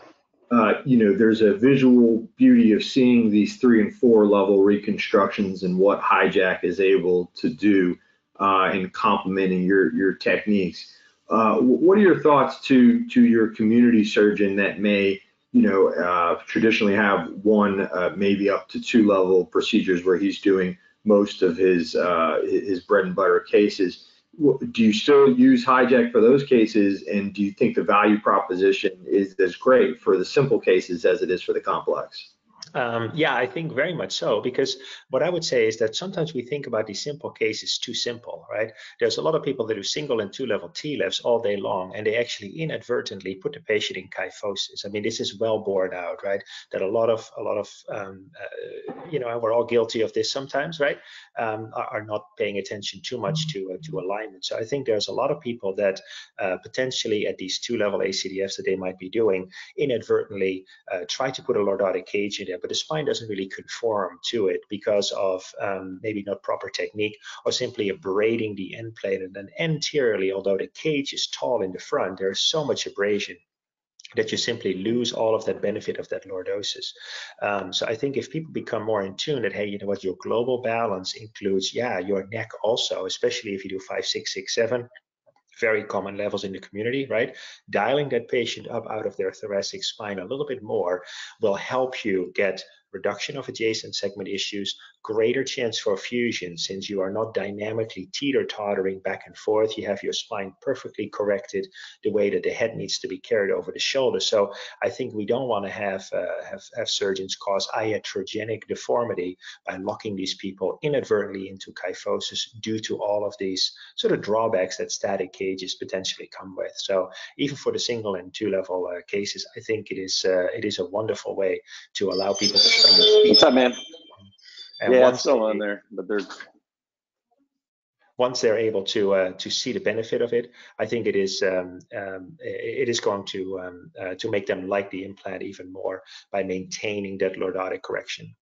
Uh, you know, there's a visual beauty of seeing these three and four level reconstructions and what hijack is able to do. uh, and complementing your your techniques. Uh, what are your thoughts to to your community surgeon that may you know uh, traditionally have one uh, maybe up to two level procedures where he's doing most of his uh, his bread and butter cases? Do you still use HiJAK for those cases, and do you think the value proposition is as great for the simple cases as it is for the complex? Um, yeah, I think very much so, because what I would say is that sometimes we think about these simple cases too simple, right? There's a lot of people that do single and two level TLEFs all day long, and they actually inadvertently put the patient in kyphosis. I mean, this is well borne out, right? That a lot of, a lot of, um, uh, you know, we're all guilty of this sometimes, right? Um, are, are, not paying attention too much to uh, to alignment. So I think there's a lot of people that uh, potentially at these two level ACDFs that they might be doing inadvertently uh, try to put a lordotic cage in there but the spine doesn't really conform to it because of um, maybe not proper technique or simply abrading the end plate. And then anteriorly, although the cage is tall in the front, there's so much abrasion that you simply lose all of that benefit of that lordosis. Um, so I think if people become more in tune that, hey, you know what, your global balance includes, yeah, your neck also, especially if you do five, six, six, seven, very common levels in the community, right? Dialing that patient up out of their thoracic spine a little bit more will help you get reduction of adjacent segment issues, greater chance for fusion since you are not dynamically teeter-tottering back and forth. You have your spine perfectly corrected the way that the head needs to be carried over the shoulder. So I think we don't want to have, uh, have, have surgeons cause iatrogenic deformity by locking these people inadvertently into kyphosis due to all of these sort of drawbacks that static cages potentially come with. So even for the single and two level uh, cases, I think it is uh, it is a wonderful way to allow people to What's up, man? And yeah, it's still on there, but they're once they're able to uh, to see the benefit of it, I think it is um, um, it is going to um, uh, to make them like the implant even more by maintaining that lordotic correction.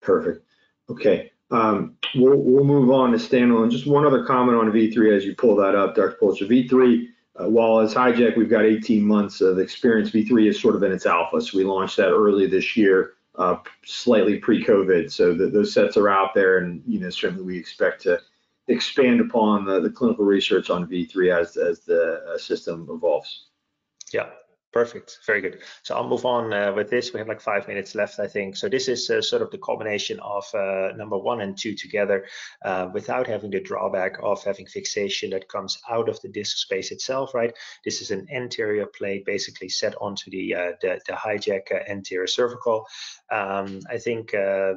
Perfect. Okay. Um, we'll, we'll move on to standalone. Just one other comment on V3 as you pull that up, Dr. Poelstra. V3, uh, while as HiJAK, we've got 18 months of experience. V3 is sort of in its alpha. So we launched that early this year uh, slightly pre-COVID. So the, those sets are out there, and you know certainly we expect to expand upon the, the clinical research on V3 as as the uh, system evolves. Yeah, Perfect. Very good. So I'll move on uh, with this. We have like five minutes left, I think. So this is uh, sort of the combination of uh, number one and two together uh, without having the drawback of having fixation that comes out of the disc space itself, right? This is an anterior plate basically set onto the, uh, the, the, HiJAK uh, anterior cervical. Um, I think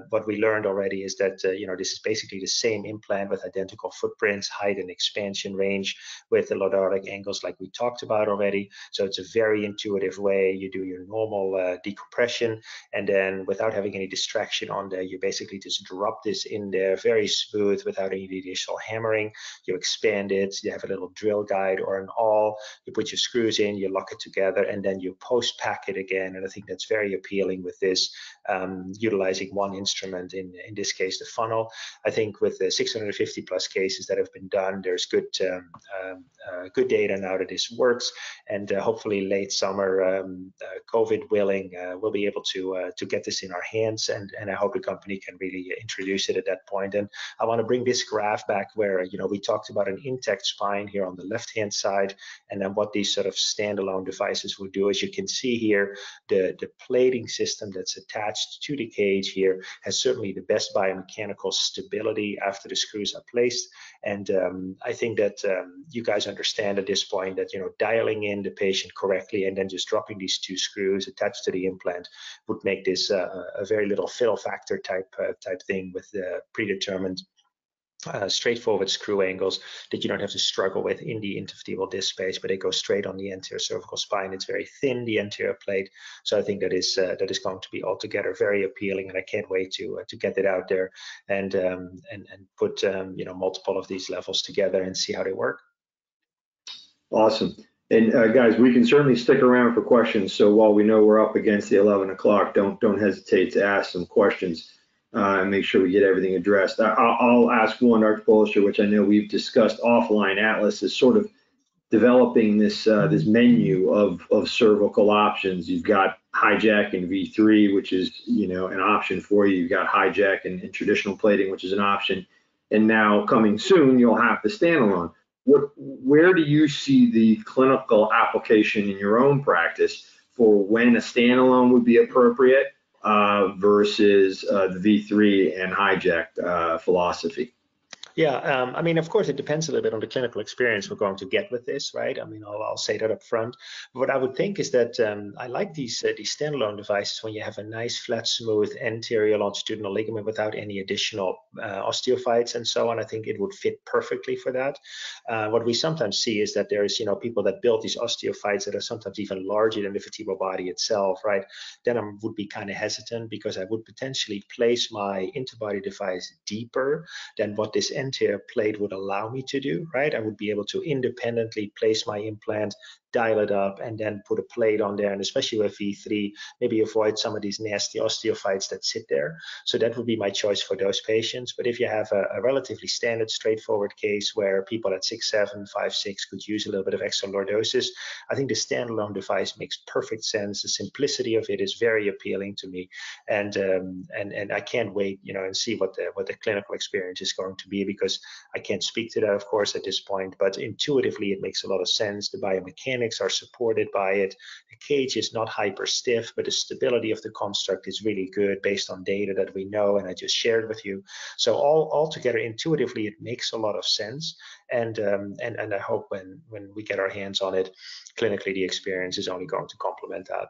what we learned already is that, you know, this is basically the same implant with identical footprints, height and expansion range with the lordotic angles like we talked about already. So it's a very intuitive intuitive way. You do your normal uh, decompression, and then without having any distraction on there, you basically just drop this in there very smooth without any additional hammering. You expand it, you have a little drill guide or an awl, you put your screws in, you lock it together, and then you post pack it again. And I think that's very appealing with this, um, utilizing one instrument, in, in this case, the funnel. I think with the 650 plus cases that have been done, there's good, um, um, uh, good data now that this works, and uh, hopefully late summer summer, um, uh, COVID willing, uh, we'll be able to uh, to get this in our hands, and and I hope the company can really introduce it at that point. And I want to bring this graph back where you know we talked about an intact spine here on the left hand side, and then what these sort of standalone devices would do. As you can see here, the the plating system that's attached to the cage here has certainly the best biomechanical stability after the screws are placed. And um, I think that um, you guys understand at this point that you know dialing in the patient correctly and then just dropping these two screws attached to the implant would make this uh, a very little fill factor type uh, type thing with the predetermined uh, straightforward screw angles that you don't have to struggle with in the intervertebral disc space, but they go straight on the anterior cervical spine. It's very thin, the anterior plate, so I think that is uh, that is going to be altogether very appealing, and I can't wait to uh, to get it out there and um, and and put um, you know multiple of these levels together and see how they work. Awesome. And uh, guys, we can certainly stick around for questions. So while we know we're up against the 11 o'clock, don't don't hesitate to ask some questions uh, and make sure we get everything addressed. I, will ask one, Dr. Poelstra, which I know we've discussed offline. Atlas is sort of developing this uh, this menu of of cervical options. You've got HiJAK and V3, which is you know an option for you. You've got HiJAK and, and traditional plating, which is an option. and now coming soon, you'll have the standalone. What, where do you see the clinical application in your own practice for when a standalone would be appropriate uh, versus uh, the V3 and hijacked uh, philosophy? Yeah, um, I mean, of course, it depends a little bit on the clinical experience we're going to get with this, right? I mean, I'll, I'll say that up front. But what I would think is that um, I like these uh, these standalone devices when you have a nice, flat, smooth anterior longitudinal ligament without any additional uh, osteophytes and so on. I think it would fit perfectly for that. Uh, what we sometimes see is that there's, you know, people that build these osteophytes that are sometimes even larger than the vertebral body itself, right? Then I would be kind of hesitant because I would potentially place my interbody device deeper than what this anterior plate would allow me to do, right? I would be able to independently place my implant dial it up and then put a plate on there and especially with v3 maybe avoid some of these nasty osteophytes that sit there. So that would be my choice for those patients. But if you have a, a relatively standard straightforward case where people at six seven five six could use a little bit of extra lordosis i think the standalone device makes perfect sense. The simplicity of it is very appealing to me. And um, and and i can't wait you know and see what the what the clinical experience is going to be because i can't speak to that of course at this point. But intuitively it makes a lot of sense. The biomechanics are supported by it. The cage is not hyper stiff, but the stability of the construct is really good based on data that we know and I just shared with you. So all altogether, intuitively, it makes a lot of sense. And um, and and I hope when when we get our hands on it, clinically, the experience is only going to complement that.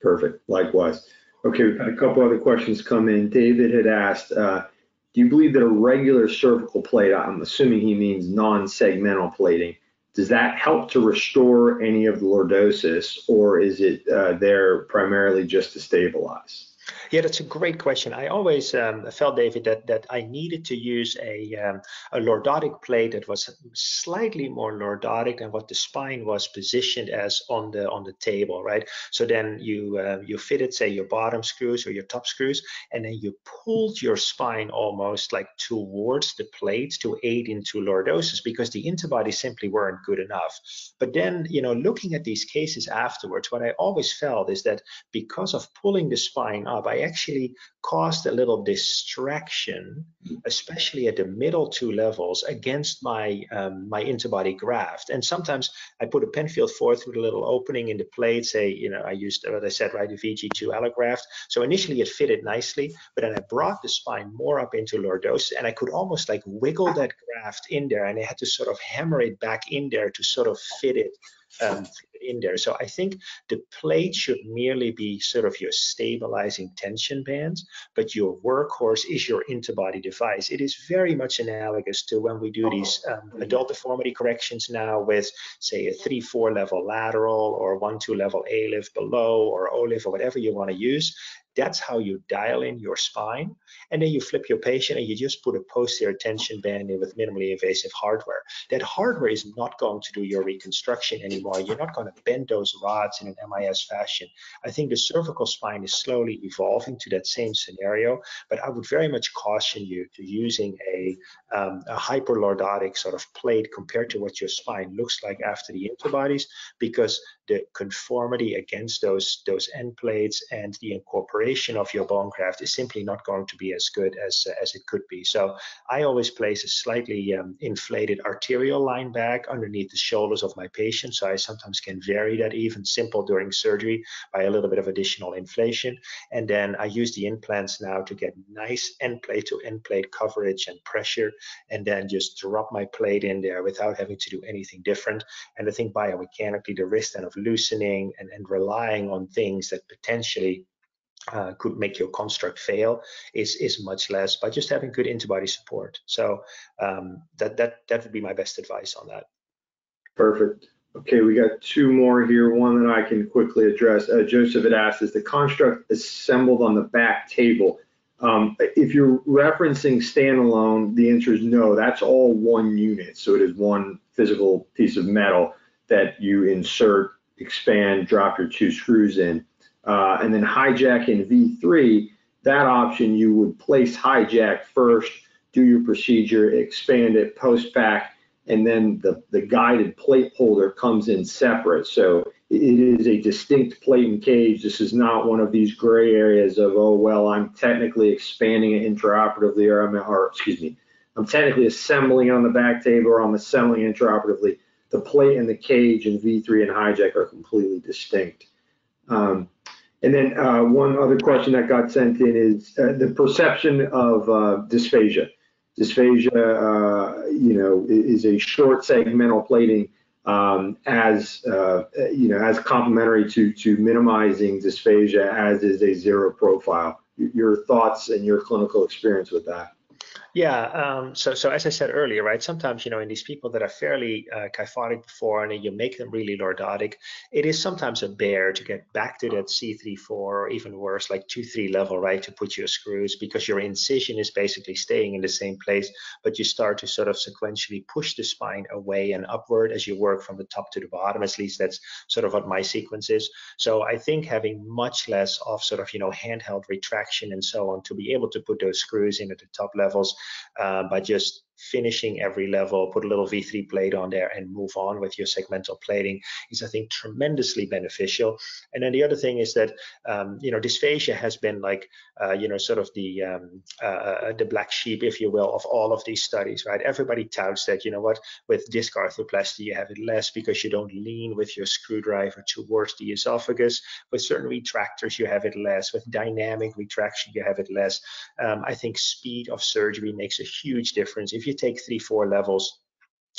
Perfect. Likewise. Okay, we've had a couple other questions come in. David had asked, uh, do you believe that a regular cervical plate, I'm assuming he means non-segmental plating, does that help to restore any of the lordosis or is it uh, there primarily just to stabilize? Yeah, that's a great question. I always um, felt, David, that that I needed to use a um, a lordotic plate that was slightly more lordotic than what the spine was positioned as on the on the table, right? So then you uh, you fitted, say, your bottom screws or your top screws, and then you pulled your spine almost like towards the plate to aid into lordosis because the interbodies simply weren't good enough. But then, you know, looking at these cases afterwards, what I always felt is that because of pulling the spine up, I actually caused a little distraction, especially at the middle two levels against my um, my interbody graft. And sometimes I put a Penfield 4 through the little opening in the plate, say, you know, I used, what I said, right, the VG2 allograft. So initially it fitted nicely, but then I brought the spine more up into lordosis and I could almost like wiggle that graft in there and I had to sort of hammer it back in there to sort of fit it um, in there. So I think the plate should merely be sort of your stabilizing tension bands, but your workhorse is your interbody device. It is very much analogous to when we do these um, adult deformity corrections now with, say, a 3-4 level lateral or 1-2 level ALIF below or OLIF or whatever you want to use. That's how you dial in your spine. And then you flip your patient and you just put a posterior tension band in with minimally invasive hardware. That hardware is not going to do your reconstruction anymore. You're not going to bend those rods in an MIS fashion. I think the cervical spine is slowly evolving to that same scenario, but I would very much caution you to using a, um, a hyperlordotic sort of plate compared to what your spine looks like after the interbodies, because the conformity against those those end plates and the incorporation of your bone graft is simply not going to be as good as uh, as it could be. So I always place a slightly um, inflated arterial line back underneath the shoulders of my patient. So I sometimes can vary that even simple during surgery by a little bit of additional inflation. And then I use the implants now to get nice end plate to end plate coverage and pressure, and then just drop my plate in there without having to do anything different. And I think biomechanically the risk then of loosening and, and relying on things that potentially uh, could make your construct fail is is much less by just having good interbody support. So um, that that that would be my best advice on that. Perfect. Okay, we got two more here. One that I can quickly address. Uh, Joseph had asked, is the construct assembled on the back table? Um, if you're referencing standalone, the answer is no. That's all one unit. So it is one physical piece of metal that you insert expand, drop your two screws in. Uh, and then HiJAK in V3, that option you would place HiJAK first, do your procedure, expand it, post back, and then the, the guided plate holder comes in separate. So it is a distinct plate and cage. This is not one of these gray areas of, oh, well, I'm technically expanding it intraoperatively or, I'm, or excuse me, I'm technically assembling on the back table or I'm assembling intraoperatively. The plate and the cage and V3 and HiJAK are completely distinct. Um, and then uh, one other question that got sent in is uh, the perception of uh, dysphagia. Dysphagia, uh, you know, is a short segmental plating um, as uh, you know as complementary to to minimizing dysphagia as is a zero profile. Your thoughts and your clinical experience with that? Yeah. Um, so, so as I said earlier, right? Sometimes you know, in these people that are fairly uh, kyphotic before, and you make them really lordotic, it is sometimes a bear to get back to that C3-4 or even worse, like 2-3 level, right? To put your screws because your incision is basically staying in the same place, but you start to sort of sequentially push the spine away and upward as you work from the top to the bottom. At least that's sort of what my sequence is. So I think having much less of sort of you know handheld retraction and so on to be able to put those screws in at the top levels uh, by just finishing every level, put a little V3 plate on there and move on with your segmental plating is, I think, tremendously beneficial. And then the other thing is that, um, you know, dysphagia has been like, uh, you know, sort of the um, uh, uh, the black sheep, if you will, of all of these studies, right? Everybody touts that, you know what, with disc arthroplasty, you have it less because you don't lean with your screwdriver towards the esophagus. With certain retractors, you have it less. With dynamic retraction, you have it less. Um, I think speed of surgery makes a huge difference. If you take three, four levels,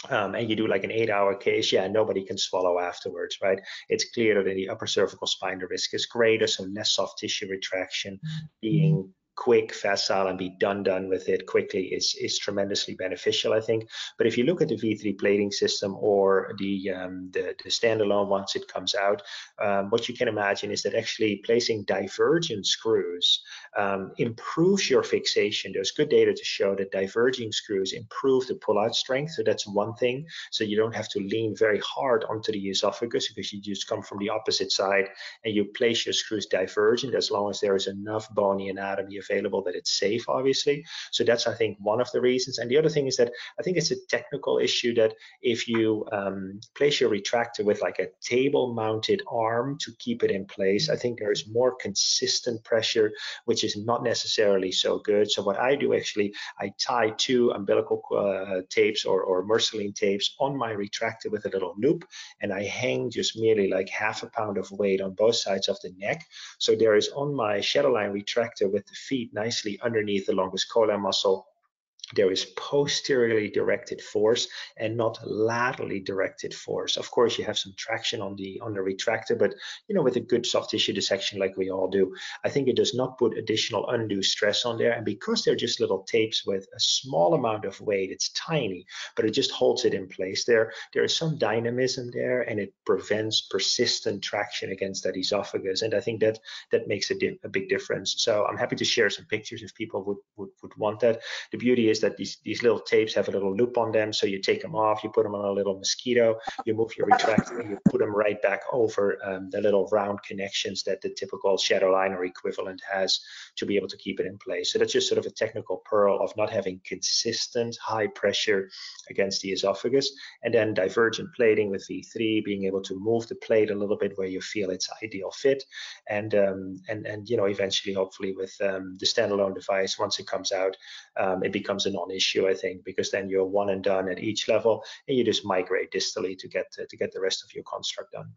um, and you do like an eight hour case, yeah, nobody can swallow afterwards, right? It's clear that in the upper cervical spine, the risk is greater, so less soft tissue retraction, mm-hmm. being quick, facile, and be done done with it quickly is is tremendously beneficial, I think. But if you look at the V3 plating system or the um, the, the, standalone once it comes out, um, what you can imagine is that actually placing divergent screws um, improves your fixation. There's good data to show that diverging screws improve the pull-out strength. So that's one thing. So you don't have to lean very hard onto the esophagus because you just come from the opposite side and you place your screws divergent as long as there is enough bony anatomy available that it's safe, obviously. So that's, I think, one of the reasons. And the other thing is that I think it's a technical issue that if you um, place your retractor with like a table mounted arm to keep it in place, I think there is more consistent pressure, which is not necessarily so good. So what I do actually, I tie two umbilical uh, tapes or, or Mersilene tapes on my retractor with a little loop, and I hang just merely like half a pound of weight on both sides of the neck. So there is on my shadowline retractor with the feet nicely underneath the longus colli muscle there is posteriorly directed force and not laterally directed force. Of course, you have some traction on the on the retractor, but you know, with a good soft tissue dissection like we all do, I think it does not put additional undue stress on there. And because they're just little tapes with a small amount of weight, it's tiny, but it just holds it in place there. There is some dynamism there, and it prevents persistent traction against that esophagus. And I think that that makes a, a big difference. So I'm happy to share some pictures if people would would, would want that. The beauty is is that these, these little tapes have a little loop on them. So you take them off, you put them on a little mosquito, you move your retractor, you put them right back over um, the little round connections that the typical shadow liner equivalent has to be able to keep it in place. So that's just sort of a technical pearl of not having consistent high pressure against the esophagus. And then divergent plating with V3, being able to move the plate a little bit where you feel its ideal fit. And, um, and, and you know, eventually, hopefully with um, the standalone device, once it comes out, um, it becomes a non-issue, I think, because then you're one and done at each level, and you just migrate distally to get to, to get the rest of your construct done.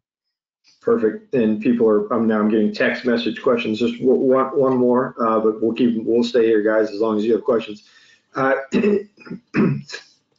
Perfect. And people are I'm now I'm getting text message questions. Just one one more, uh, but we'll keep we'll stay here, guys, as long as you have questions. Uh, (clears throat)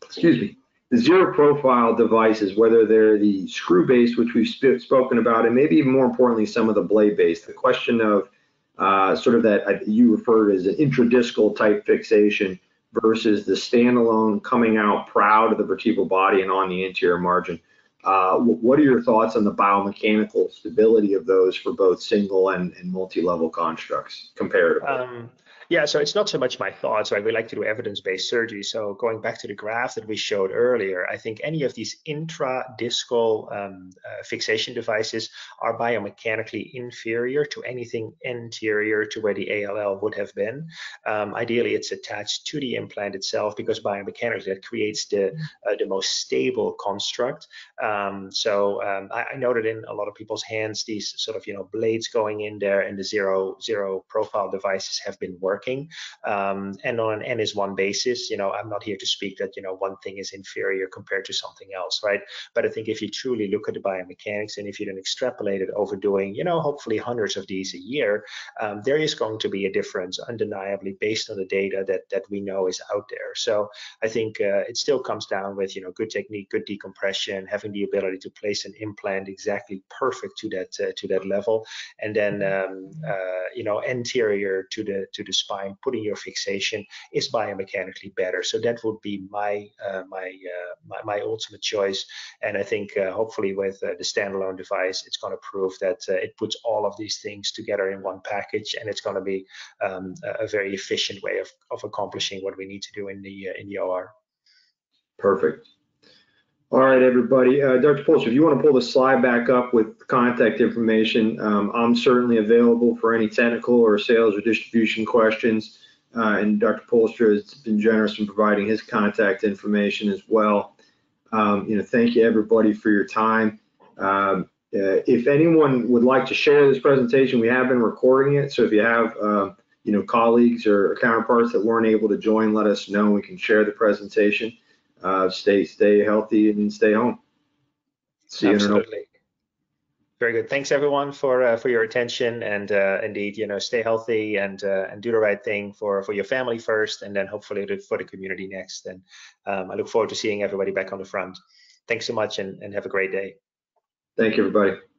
excuse me. The zero profile devices, whether they're the screw based, which we've sp spoken about, and maybe even more importantly, some of the blade based. The question of uh, sort of that uh, you referred as an intradiscal type fixation versus the standalone coming out proud of the vertebral body and on the anterior margin. Uh, what are your thoughts on the biomechanical stability of those for both single and, and multi-level constructs comparatively? Um, yeah, so it's not so much my thoughts, right? We like to do evidence-based surgery. So going back to the graph that we showed earlier, I think any of these intradiscal um, uh, fixation devices are biomechanically inferior to anything anterior to where the ALL would have been. Um, ideally, it's attached to the implant itself because biomechanically that creates the uh, the most stable construct. Um, so um, I, I noted in a lot of people's hands these sort of you know blades going in there, and the zero zero profile devices have been working working. Um, and on an N is one basis, you know, I'm not here to speak that, you know, one thing is inferior compared to something else, right? But I think if you truly look at the biomechanics and if you then extrapolate it over doing, you know, hopefully hundreds of these a year, um, there is going to be a difference undeniably based on the data that, that we know is out there. So I think uh, it still comes down with, you know, good technique, good decompression, having the ability to place an implant exactly perfect to that uh, to that level, and then um, uh, you know anterior to the to the spine, putting your fixation is biomechanically better. So that would be my uh, my, uh, my, my ultimate choice, and I think uh, hopefully with the standalone device, it's going to prove that it puts all of these things together in one package, and it's going to be um, a very efficient way of, of accomplishing what we need to do in the in the OR. Perfect. All right, everybody. Uh, Dr. Poelstra, if you want to pull the slide back up with contact information, um, I'm certainly available for any technical or sales or distribution questions. Uh, and Dr. Poelstra has been generous in providing his contact information as well. Um, you know, thank you everybody for your time. Um, uh, if anyone would like to share this presentation, we have been recording it. So if you have, uh, you know, colleagues or counterparts that weren't able to join, let us know. We can share the presentation uh, stay stay healthy and stay home. See you Absolutely. you Very good. Thanks everyone for uh, for your attention and uh, indeed, you know, stay healthy and uh, and do the right thing for for your family first, and then hopefully for the community next. And um, I look forward to seeing everybody back on the front. Thanks so much, and, and have a great day. Thank you, everybody.